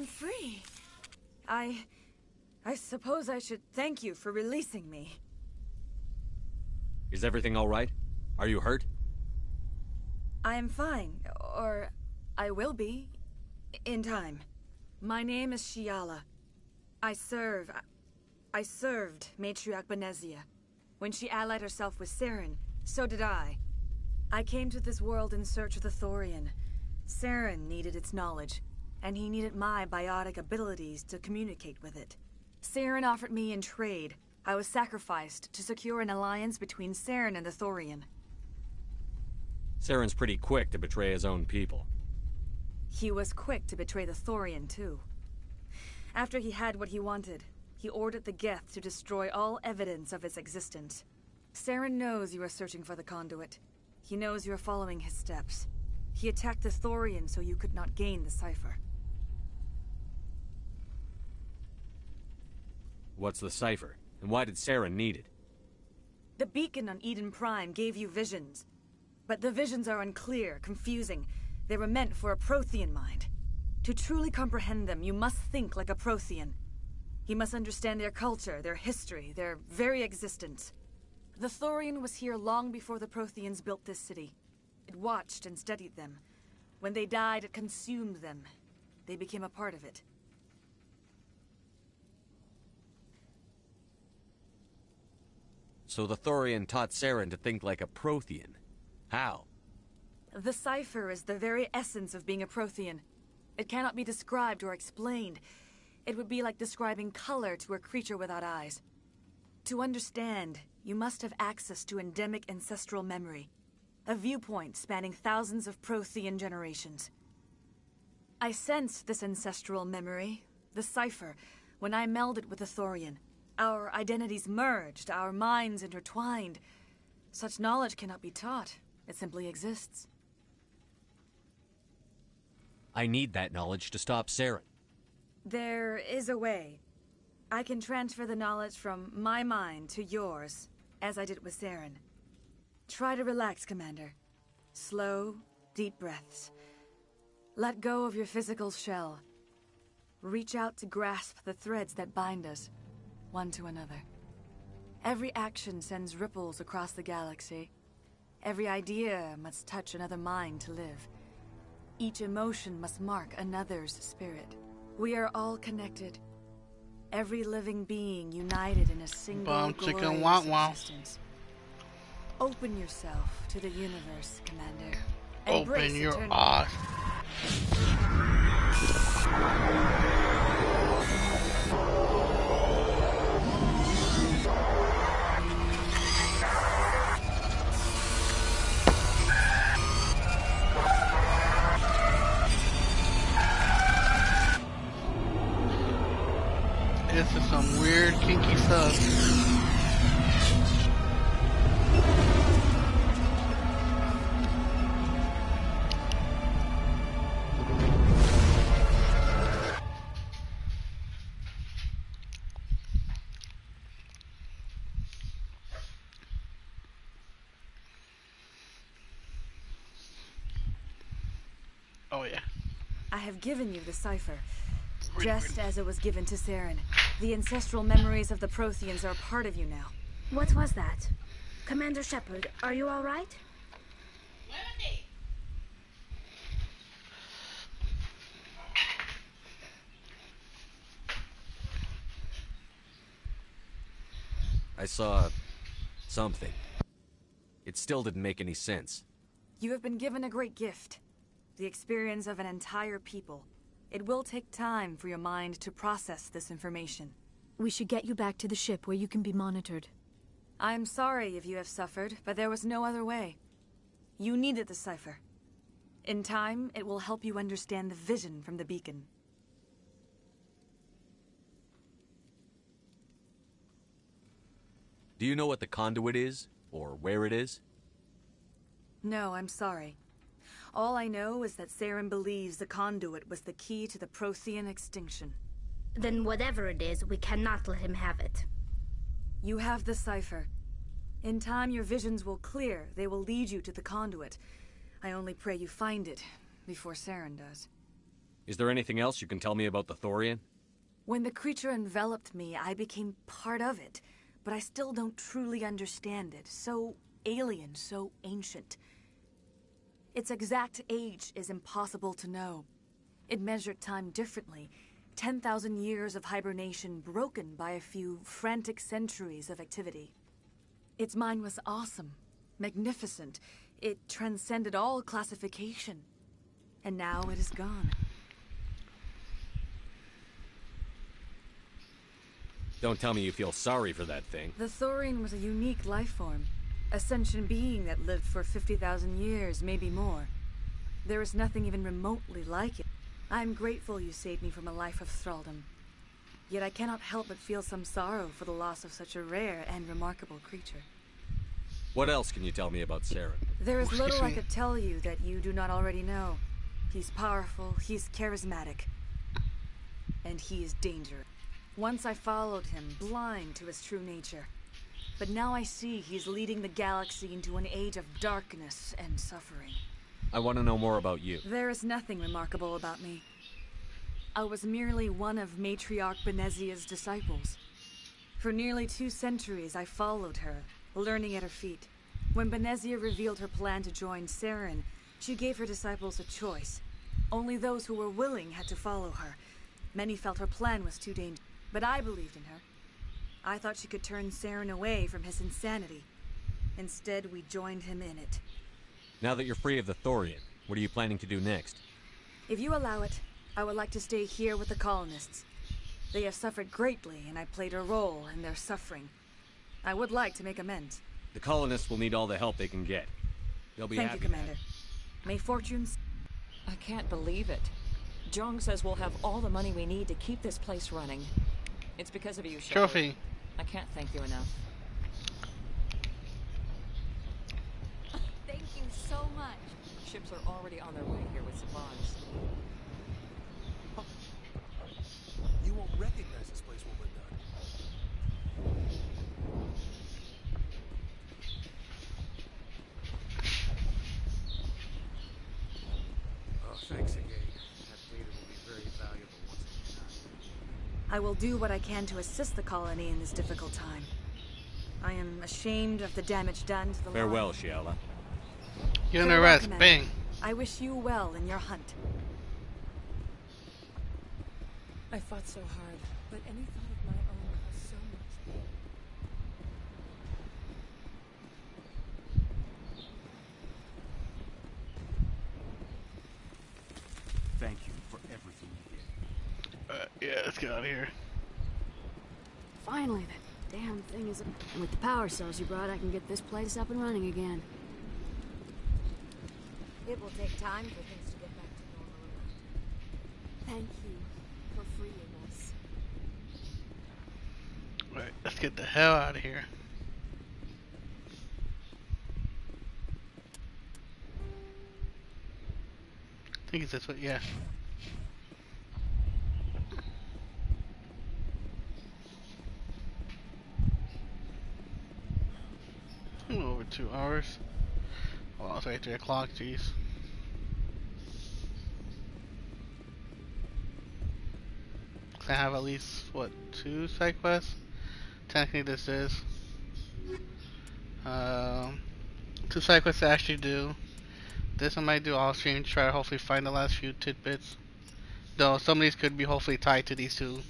I'm free. I... I suppose I should thank you for releasing me. Is everything all right? Are you hurt? I am fine, or I will be, in time. My name is Shiala. I serve... I served Matriarch Benezia. When she allied herself with Saren, so did I. I came to this world in search of the Thorian. Saren needed its knowledge, and he needed my biotic abilities to communicate with it. Saren offered me in trade. I was sacrificed to secure an alliance between Saren and the Thorian. Saren's pretty quick to betray his own people. He was quick to betray the Thorian, too. After he had what he wanted, he ordered the Geth to destroy all evidence of its existence. Saren knows you are searching for the conduit. He knows you are following his steps. He attacked the Thorian so you could not gain the cipher. What's the cipher? And why did Saren need it? The beacon on Eden Prime gave you visions. But the visions are unclear, confusing. They were meant for a Prothean mind. To truly comprehend them, you must think like a Prothean. You must understand their culture, their history, their very existence. The Thorian was here long before the Protheans built this city. It watched and studied them. When they died, it consumed them. They became a part of it. So the Thorian taught Saren to think like a Prothean. How? The cipher is the very essence of being a Prothean. It cannot be described or explained. It would be like describing color to a creature without eyes. To understand, you must have access to endemic ancestral memory, a viewpoint spanning thousands of Prothean generations. I sensed this ancestral memory, the cipher, when I melded it with the Thorian. Our identities merged, our minds intertwined. Such knowledge cannot be taught. It simply exists. I need that knowledge to stop Saren. There is a way. I can transfer the knowledge from my mind to yours, as I did with Saren. Try to relax, Commander. Slow, deep breaths. Let go of your physical shell. Reach out to grasp the threads that bind us, one to another. Every action sends ripples across the galaxy. Every idea must touch another mind to live. Each emotion must mark another's spirit. We are all connected. Every living being united in a single Bomb chicken wow wow. existence. Open yourself to the universe, Commander. Open Embrace your eyes. Kinky stuff. Oh yeah. I have given you the cipher, just as it was given to Saren. The ancestral memories of the Protheans are part of you now. What was that? Commander Shepard, are you all right? I saw something. It still didn't make any sense. You have been given a great gift. The experience of an entire people. It will take time for your mind to process this information. We should get you back to the ship where you can be monitored. I am sorry if you have suffered, but there was no other way. You needed the cipher. In time, it will help you understand the vision from the beacon. Do you know what the conduit is? Or where it is? No, I'm sorry. All I know is that Saren believes the conduit was the key to the Prothean extinction. Then whatever it is, we cannot let him have it. You have the cipher. In time, your visions will clear. They will lead you to the conduit. I only pray you find it before Saren does. Is there anything else you can tell me about the Thorian? When the creature enveloped me, I became part of it, but I still don't truly understand it. So alien, so ancient. Its exact age is impossible to know. It measured time differently. 10,000 years of hibernation broken by a few frantic centuries of activity. Its mind was awesome, magnificent. It transcended all classification. And now it is gone. Don't tell me you feel sorry for that thing. The Thorian was a unique life form. A sentient being that lived for 50,000 years, maybe more. There is nothing even remotely like it. I'm grateful you saved me from a life of thraldom. Yet I cannot help but feel some sorrow for the loss of such a rare and remarkable creature. What else can you tell me about Saren? There is little I could tell you that you do not already know. He's powerful, he's charismatic, and he is dangerous. Once I followed him, blind to his true nature. But now I see he's leading the galaxy into an age of darkness and suffering. I want to know more about you. There is nothing remarkable about me. I was merely one of Matriarch Benezia's disciples. For nearly two centuries, I followed her, learning at her feet. When Benezia revealed her plan to join Saren, she gave her disciples a choice. Only those who were willing had to follow her. Many felt her plan was too dangerous, but I believed in her. I thought she could turn Saren away from his insanity. Instead, we joined him in it. Now that you're free of the Thorian, what are you planning to do next? If you allow it, I would like to stay here with the colonists. They have suffered greatly, and I played a role in their suffering. I would like to make amends. The colonists will need all the help they can get. They'll be Thank happy you, Commander. May fortunes... I can't believe it. Jeong says we'll have all the money we need to keep this place running. It's because of you, Shepard. Trophy. I can't thank you enough. Thank you so much. Ships are already on their way here with supplies. You won't recognize this place when we're done. Oh, thanks again. That data will be very valuable once it's done. I will do what I can to assist the colony in this difficult time. I am ashamed of the damage done to the Farewell, line. Shiala. You're under Farewell, arrest. Commander. I wish you well in your hunt. I fought so hard, but any thought of my own caused so much pain. Thank you for everything you did. Uh, yeah, let's get out of here. Finally, that damn thing is. And with the power cells you brought, I can get this place up and running again. It will take time for things to get back to normal. Thank you for freeing us. Alright, let's get the hell out of here. I think it's this way, yeah. Over two hours. Oh, it's right three o'clock, jeez. I have at least, what, two side quests? Technically this is. Um, two side quests to actually do. This I might do off stream, try to hopefully find the last few tidbits. Though some of these could be hopefully tied to these two.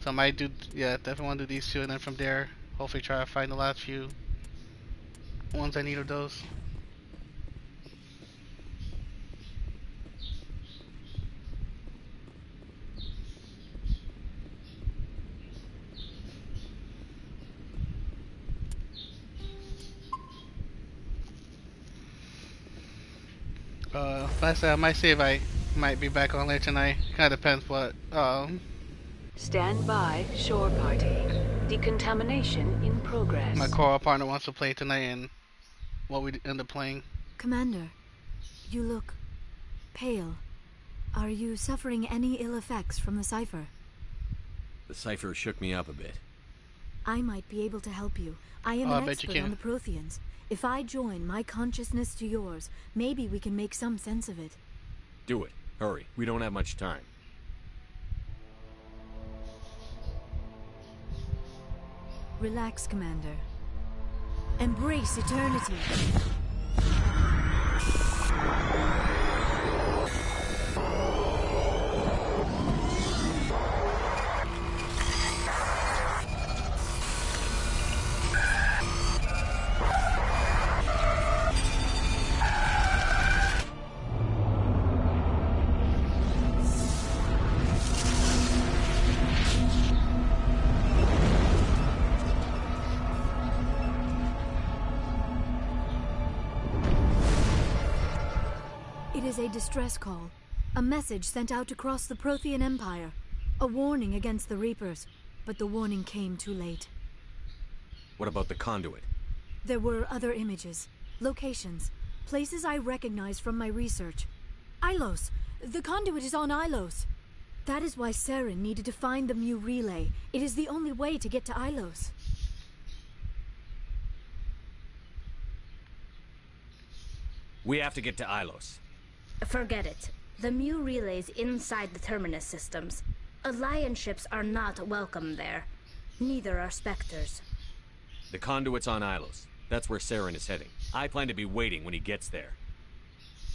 So I might do, yeah, definitely want to do these two and then from there, hopefully try to find the last few ones I need of those. Uh, like I said, I might see if I might be back on later tonight. Kind of depends what. Um, Stand by, shore party. Decontamination in progress. my core partner wants to play tonight and what we end up playing. Commander, you look pale. Are you suffering any ill effects from the cipher? The cipher shook me up a bit. I might be able to help you. I am Oh, I an bet you expert on the Protheans. If I join my consciousness to yours, maybe we can make some sense of it. Do it. Hurry, we don't have much time. Relax, Commander. Embrace eternity. Distress call. A message sent out across the Prothean Empire. A warning against the Reapers. But the warning came too late. What about the conduit? There were other images, locations, places I recognized from my research. Ilos! The conduit is on Ilos! That is why Saren needed to find the Mu relay. It is the only way to get to Ilos. We have to get to Ilos. Forget it. The Mu relay's inside the Terminus systems. Alliance ships are not welcome there. Neither are Spectres. The conduit's on Ilos. That's where Saren is heading. I plan to be waiting when he gets there.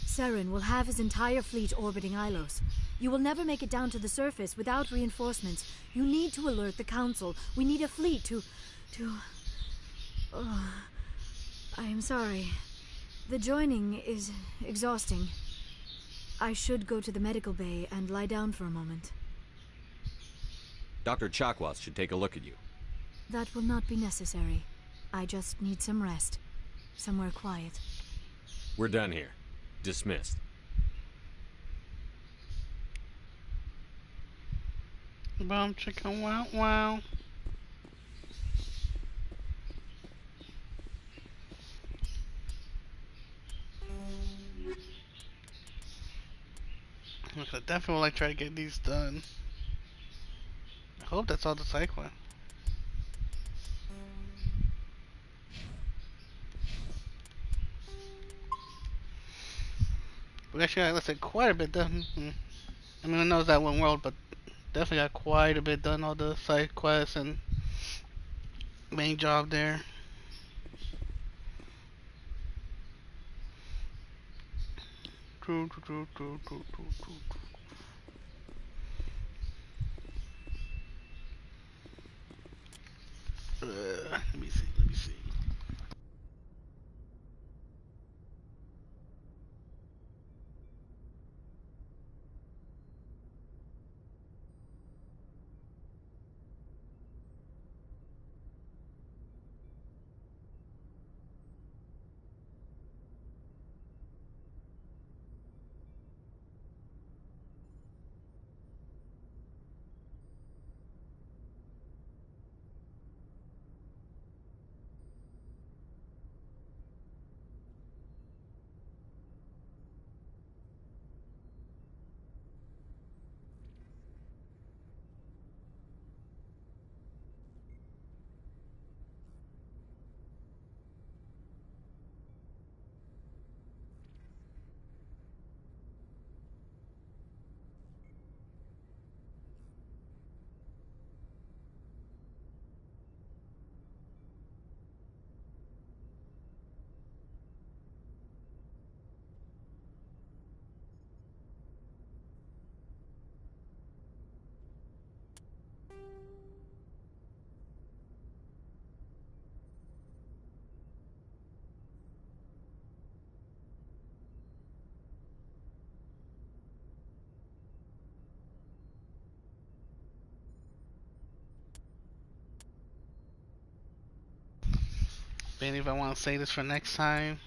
Saren will have his entire fleet orbiting Ilos. You will never make it down to the surface without reinforcements. You need to alert the Council. We need a fleet to. to. Oh, I am sorry. The joining is exhausting. I should go to the medical bay and lie down for a moment. Dr. Chakwas should take a look at you. That will not be necessary. I just need some rest. Somewhere quiet. We're done here. Dismissed. Bum chicken wow wow. I definitely would like try to get these done. I hope that's all the cycling. We actually got, let's say, quite a bit done. Hmm. I mean, I know it's that one world, but definitely got quite a bit done. All the side quests and main job there. True, true, true, true, true, true, true. Uh, let me see, let me see. Maybe if I want to say this for next time.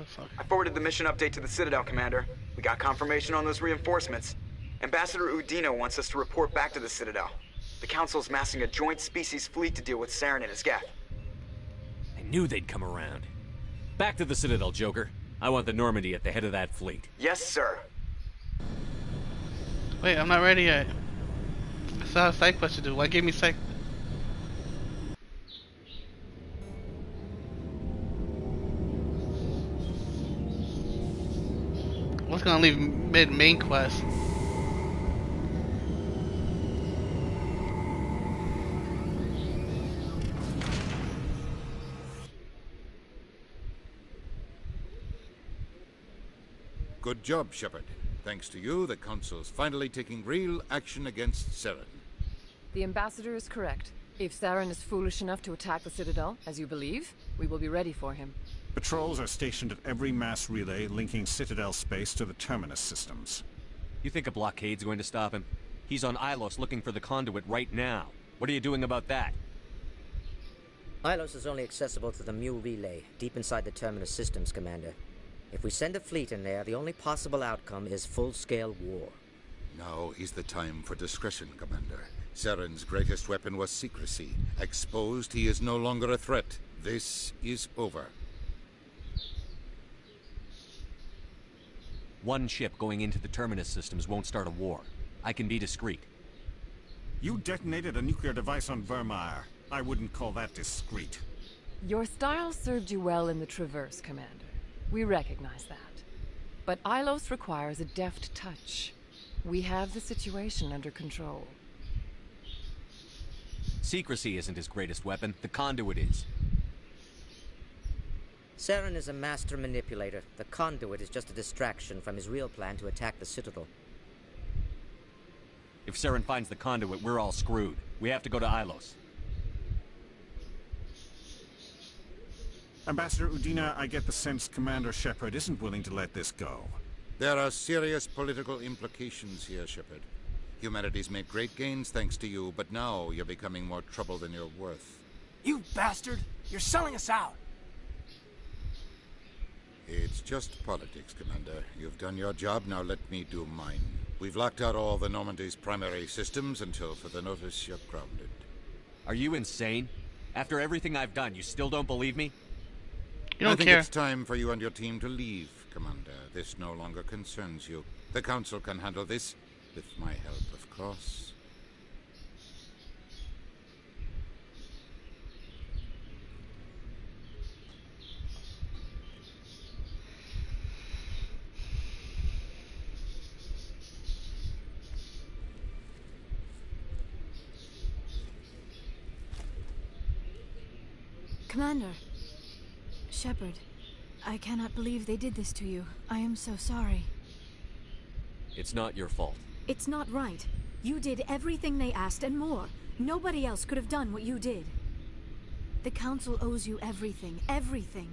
Or I forwarded the mission update to the Citadel, Commander. We got confirmation on those reinforcements. Ambassador Udina wants us to report back to the Citadel. The Council's massing a joint species fleet to deal with Saren and his Geth. I knew they'd come around. Back to the Citadel, Joker. I want the Normandy at the head of that fleet. Yes, sir. Wait, I'm not ready yet. I still have side quest to do. Why give me side? Gonna leave mid main quest? Good job, Shepard. Thanks to you, the Council's finally taking real action against Saren. The Ambassador is correct. If Saren is foolish enough to attack the Citadel, as you believe, we will be ready for him. Patrols are stationed at every mass relay linking Citadel space to the Terminus systems. You think a blockade's going to stop him? He's on Ilos looking for the conduit right now. What are you doing about that? Ilos is only accessible to the Mu relay, deep inside the Terminus systems, Commander. If we send a fleet in there, the only possible outcome is full-scale war. Now is the time for discretion, Commander. Saren's greatest weapon was secrecy. Exposed, he is no longer a threat. This is over. One ship going into the Terminus systems won't start a war. I can be discreet. You detonated a nuclear device on Virmire. I wouldn't call that discreet. Your style served you well in the Traverse, Commander. We recognize that. But Ilos requires a deft touch. We have the situation under control. Secrecy isn't his greatest weapon. The conduit is. Saren is a master manipulator. The conduit is just a distraction from his real plan to attack the Citadel. If Saren finds the conduit, we're all screwed. We have to go to Ilos. Ambassador Udina, I get the sense Commander Shepard isn't willing to let this go. There are serious political implications here, Shepard. Humanity's made great gains thanks to you, but now you're becoming more trouble than you're worth. You bastard! You're selling us out! It's just politics, Commander. You've done your job, now let me do mine. We've locked out all the Normandy's primary systems until further notice you're grounded. Are you insane? After everything I've done, you still don't believe me? You don't I think care. it's time for you and your team to leave, Commander. This no longer concerns you. The Council can handle this, with my help, of course. Commander. Shepard. I cannot believe they did this to you. I am so sorry. It's not your fault. It's not right. You did everything they asked and more. Nobody else could have done what you did. The Council owes you everything, everything.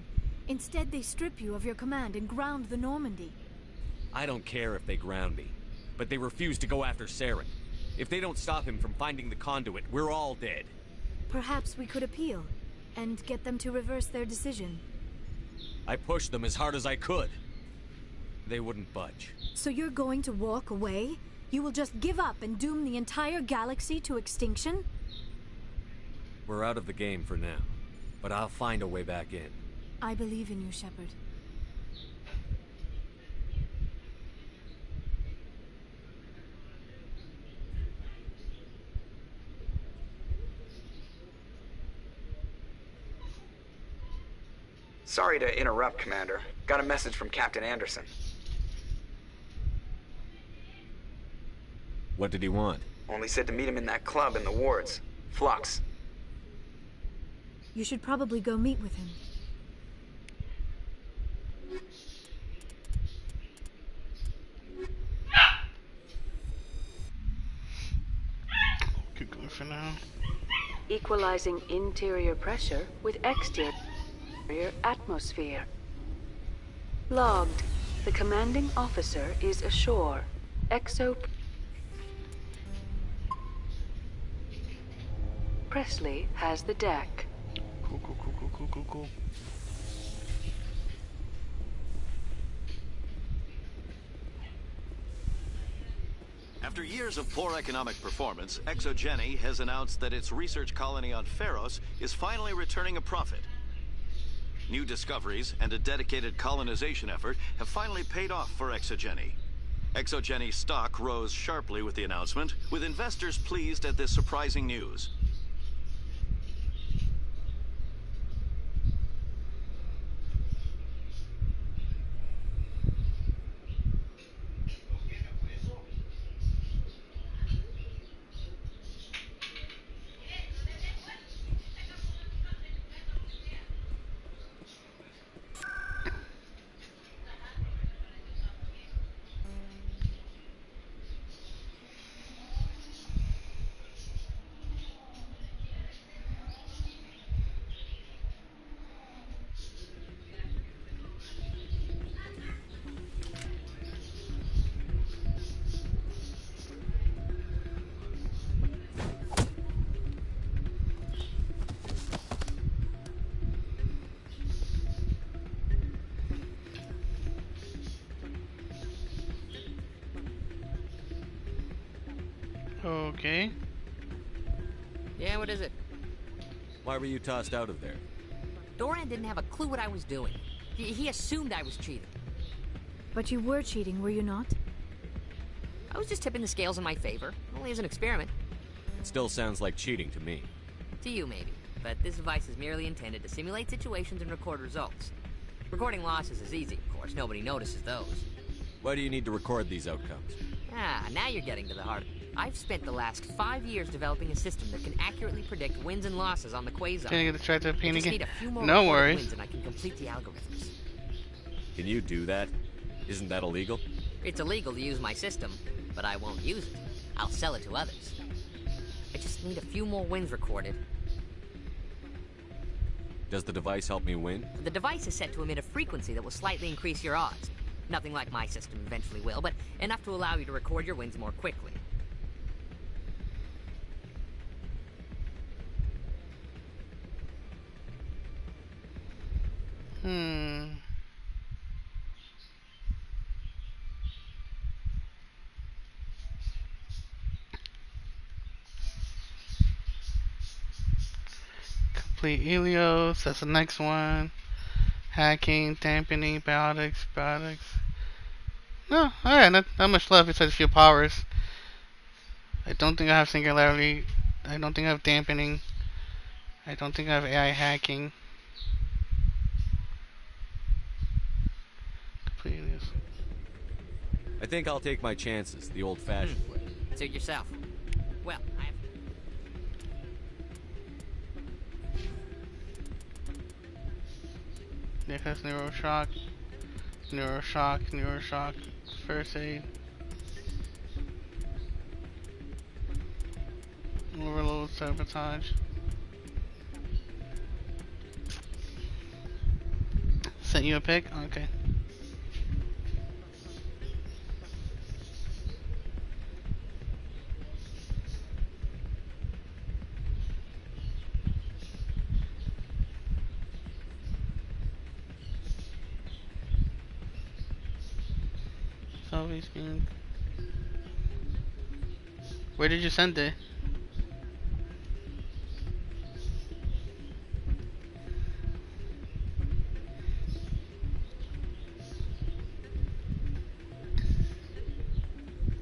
Instead, they strip you of your command and ground the Normandy. I don't care if they ground me, but they refuse to go after Saren. If they don't stop him from finding the conduit, we're all dead. Perhaps we could appeal and get them to reverse their decision. I pushed them as hard as I could. They wouldn't budge. So you're going to walk away? You will just give up and doom the entire galaxy to extinction? We're out of the game for now, but I'll find a way back in. I believe in you, Shepard. Sorry to interrupt, Commander. Got a message from Captain Anderson. What did he want? Only said to meet him in that club in the wards. Flux. You should probably go meet with him. Keep going for now. Equalizing interior pressure with exterior atmosphere. Logged. The commanding officer is ashore. XO. Pressly has the deck. Cool, cool, cool, cool, cool, cool, cool. After years of poor economic performance, ExoGeni has announced that its research colony on Feros is finally returning a profit. New discoveries and a dedicated colonization effort have finally paid off for ExoGeni. ExoGeni stock rose sharply with the announcement, with investors pleased at this surprising news. Were you tossed out of there? Doran didn't have a clue what I was doing. He, he assumed I was cheating. But you were cheating, were you not? I was just tipping the scales in my favor, only as an experiment. It still sounds like cheating to me. To you, maybe. But this device is merely intended to simulate situations and record results. Recording losses is easy, of course. Nobody notices those. Why do you need to record these outcomes? Ah, now you're getting to the heart. I've spent the last five years developing a system that can accurately predict wins and losses on the quasar. Can I get distracted pain I just again? need a few more No worries. Wins and I can complete the algorithms. Can you do that? Isn't that illegal? It's illegal to use my system, but I won't use it. I'll sell it to others. I just need a few more wins recorded. Does the device help me win? The device is set to emit a frequency that will slightly increase your odds. Nothing like my system eventually will, but enough to allow you to record your wins more quickly. Complete Helios, that's the next one. Hacking, dampening, biotics, biotics. No, alright, not, not much left besides a few powers. I don't think I have singularity. I don't think I have dampening. I don't think I have AI hacking. Complete Helios. I think I'll take my chances, the old-fashioned hmm. way. Suit yourself. Nick has Neuroshock. Neuroshock, Neuroshock, First Aid. Overload, Sabotage. Sent you a pic? Okay. Where did you send it?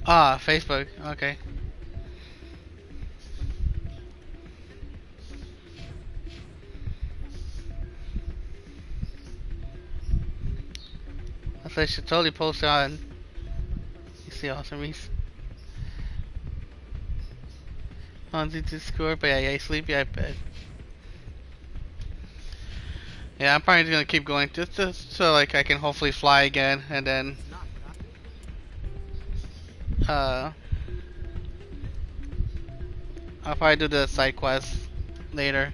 Ah, Facebook. Okay. I should totally post on. You see, awesome Reese. On the but yeah, yeah, sleepy, I bet. Yeah, I'm probably just gonna keep going just, just so like I can hopefully fly again, and then uh, I'll probably do the side quest later.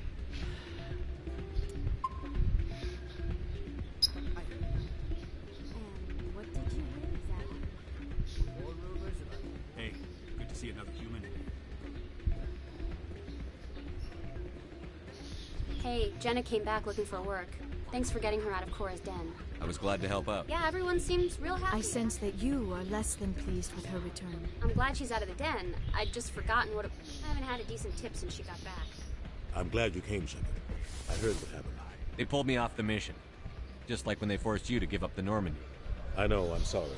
Hey, Jenna came back looking for work. Thanks for getting her out of Chora's den. I was glad to help out. Yeah, everyone seems real happy. I sense that you are less than pleased with her return. I'm glad she's out of the den. I'd just forgotten what. A... I haven't had a decent tip since she got back. I'm glad you came, Shepard. I heard what happened. They pulled me off the mission. Just like when they forced you to give up the Normandy. I know, I'm sorry.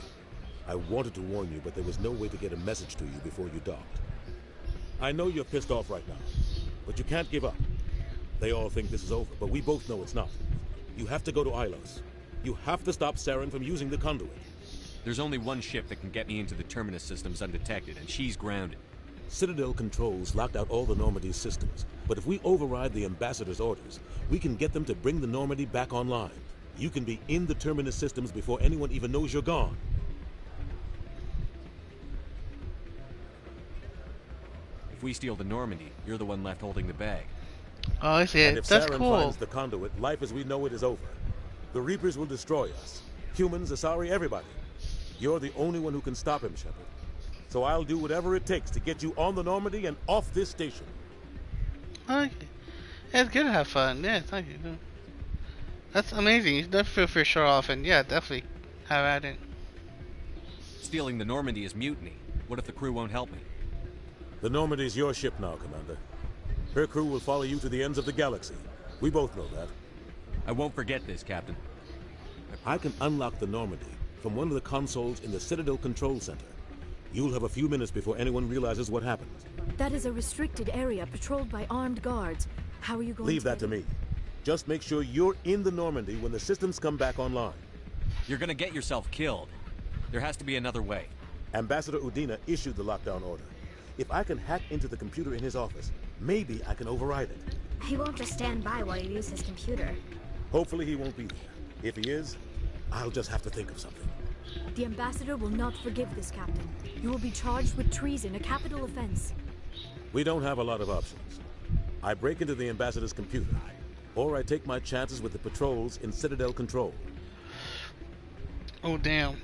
I wanted to warn you, but there was no way to get a message to you before you docked. I know you're pissed off right now, but you can't give up. They all think this is over, but we both know it's not. You have to go to Ilos. You have to stop Saren from using the conduit. There's only one ship that can get me into the Terminus systems undetected, and she's grounded. Citadel controls locked out all the Normandy's systems, but if we override the Ambassador's orders, we can get them to bring the Normandy back online. You can be in the Terminus systems before anyone even knows you're gone. If we steal the Normandy, you're the one left holding the bag. Oh, I see And it. if That's Saren cool. finds the conduit, life as we know it is over. The Reapers will destroy us. Humans, Asari, everybody. You're the only one who can stop him, Shepard. So I'll do whatever it takes to get you on the Normandy and off this station. Okay. Yeah, it's good to have fun. Yeah, thank you. That's amazing. You definitely feel free to show off, and yeah, definitely have at it. Stealing the Normandy is mutiny. What if the crew won't help me? The Normandy's your ship now, Commander. Her crew will follow you to the ends of the galaxy. We both know that. I won't forget this, Captain. I can unlock the Normandy from one of the consoles in the Citadel Control Center. You'll have a few minutes before anyone realizes what happened. That is a restricted area patrolled by armed guards. How are you going to- Leave to... that to me. Just make sure you're in the Normandy when the systems come back online. You're gonna get yourself killed. There has to be another way. Ambassador Udina issued the lockdown order. If I can hack into the computer in his office, maybe I can override it. He won't just stand by while you use his computer. Hopefully he won't be there. If he is, I'll just have to think of something. The ambassador will not forgive this, Captain. You will be charged with treason, a capital offense. We don't have a lot of options. I break into the ambassador's computer, or I take my chances with the patrols in Citadel Control. Oh, damn.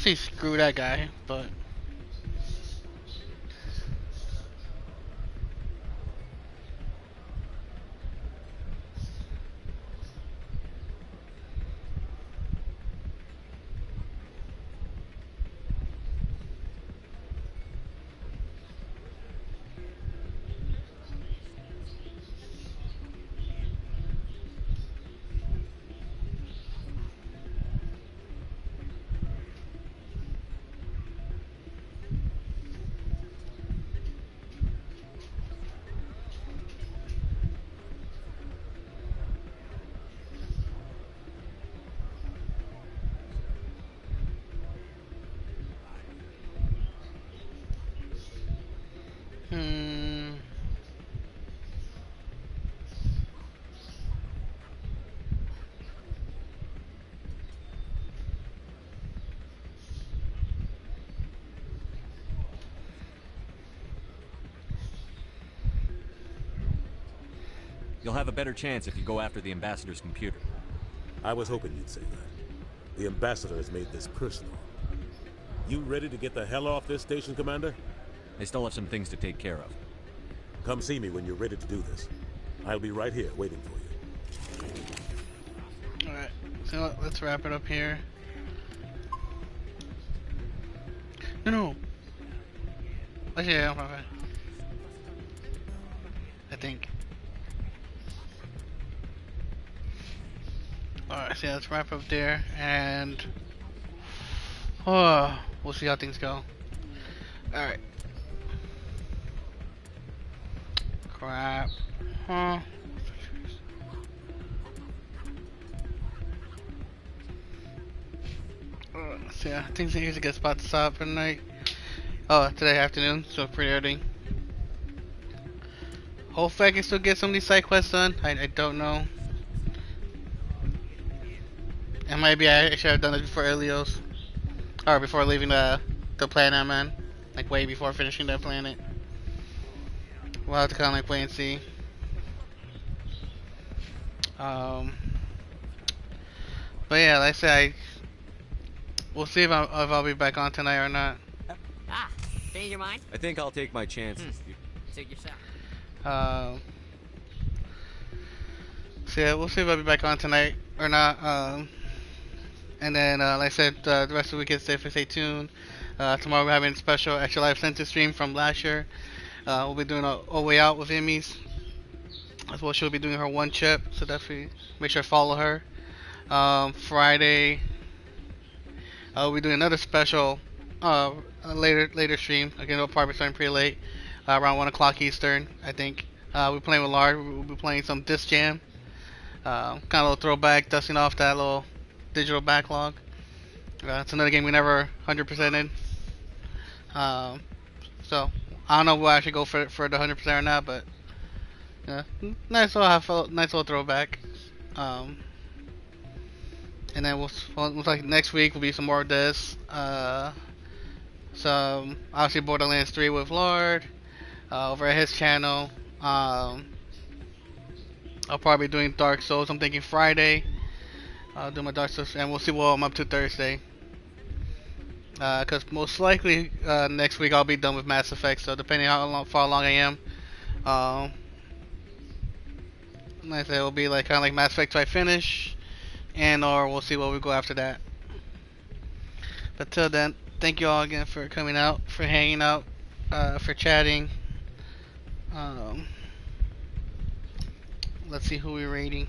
Honestly, screw that guy, but. You'll have a better chance if you go after the Ambassador's computer. I was hoping you'd say that. The ambassador has made this personal. You ready to get the hell off this station, Commander? I still have some things to take care of. Come see me when you're ready to do this. I'll be right here waiting for you. Alright, so let- let's wrap it up here. No, no. Actually, yeah, okay, okay. I think. Alright, so yeah, let's wrap up there, and oh, we'll see how things go. Alright. Crap. Huh. Uh, so yeah, things are usually good spot to stop at night. Oh, today afternoon, so pretty early. hopefully I can still get some of these side quests done. I, I don't know. And maybe I should have done it before Ilos. Or before leaving the, the planet, man. Like way before finishing that planet. We'll have to kind of like wait and see. Um, but yeah, like I said, I, we'll see if, I, if I'll be back on tonight or not. Ah, change your mind? I think I'll take my chances. Hmm. Suit yourself. Um, so yeah, we'll see if I'll be back on tonight or not. Um, and then, uh, like I said, uh, the rest of the weekend, stay, stay tuned. Uh, tomorrow we're having a special extra live center stream from last year. Uh, we'll be doing a, a way out with Emmys. As well, she'll be doing her one chip, so definitely make sure to follow her. Um, Friday, uh, we'll be doing another special uh, later later stream. Again, it'll probably starting pretty late, around one o'clock Eastern, I think. We're playing with Lard. We'll be playing some Disc Jam. Kind of a throwback, dusting off that little digital backlog. Uh, another game we never 100%ed. Um, so I don't know if we'll actually go for for the 100% or not, but yeah, nice little nice little throwback. Um, and then we'll, we'll like next week will be some more of this. Uh, some obviously Borderlands 3 with Lord uh, over at his channel. Um, I'll probably be doing Dark Souls. I'm thinking Friday. I'll do my Dark Souls, and we'll see what I'm up to Thursday. Because uh, most likely uh, next week I'll be done with Mass Effect. So depending how long, far along I am, um, like I said, it'll be like kind of like Mass Effect till I finish, and or we'll see what we go after that. But till then, thank you all again for coming out, for hanging out, uh, for chatting. Um, let's see who we're rating.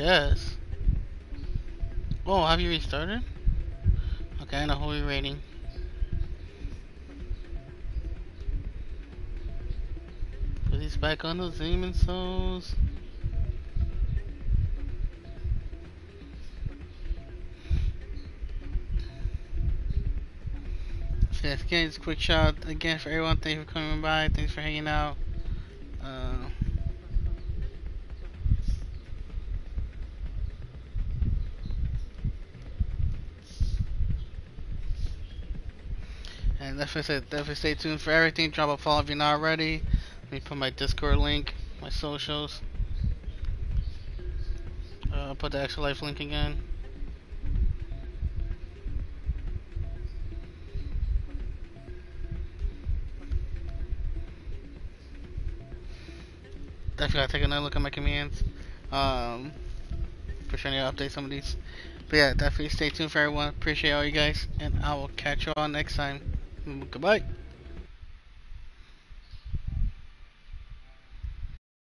Yes. Oh, have you restarted? Okay, I know who we're rating. Put these back on those Demon Souls. So yes, again, just a quick shout again for everyone. Thanks for coming by. Thanks for hanging out. Uh, And definitely, definitely stay tuned for everything. Drop a follow if you're not already. Let me put my Discord link, my socials. Uh, I'll put the extra life link again. Definitely gotta take another look at my commands. Um, for sure, I need to update some of these. But yeah, definitely stay tuned for everyone. Appreciate all you guys, and I will catch you all next time. Goodbye.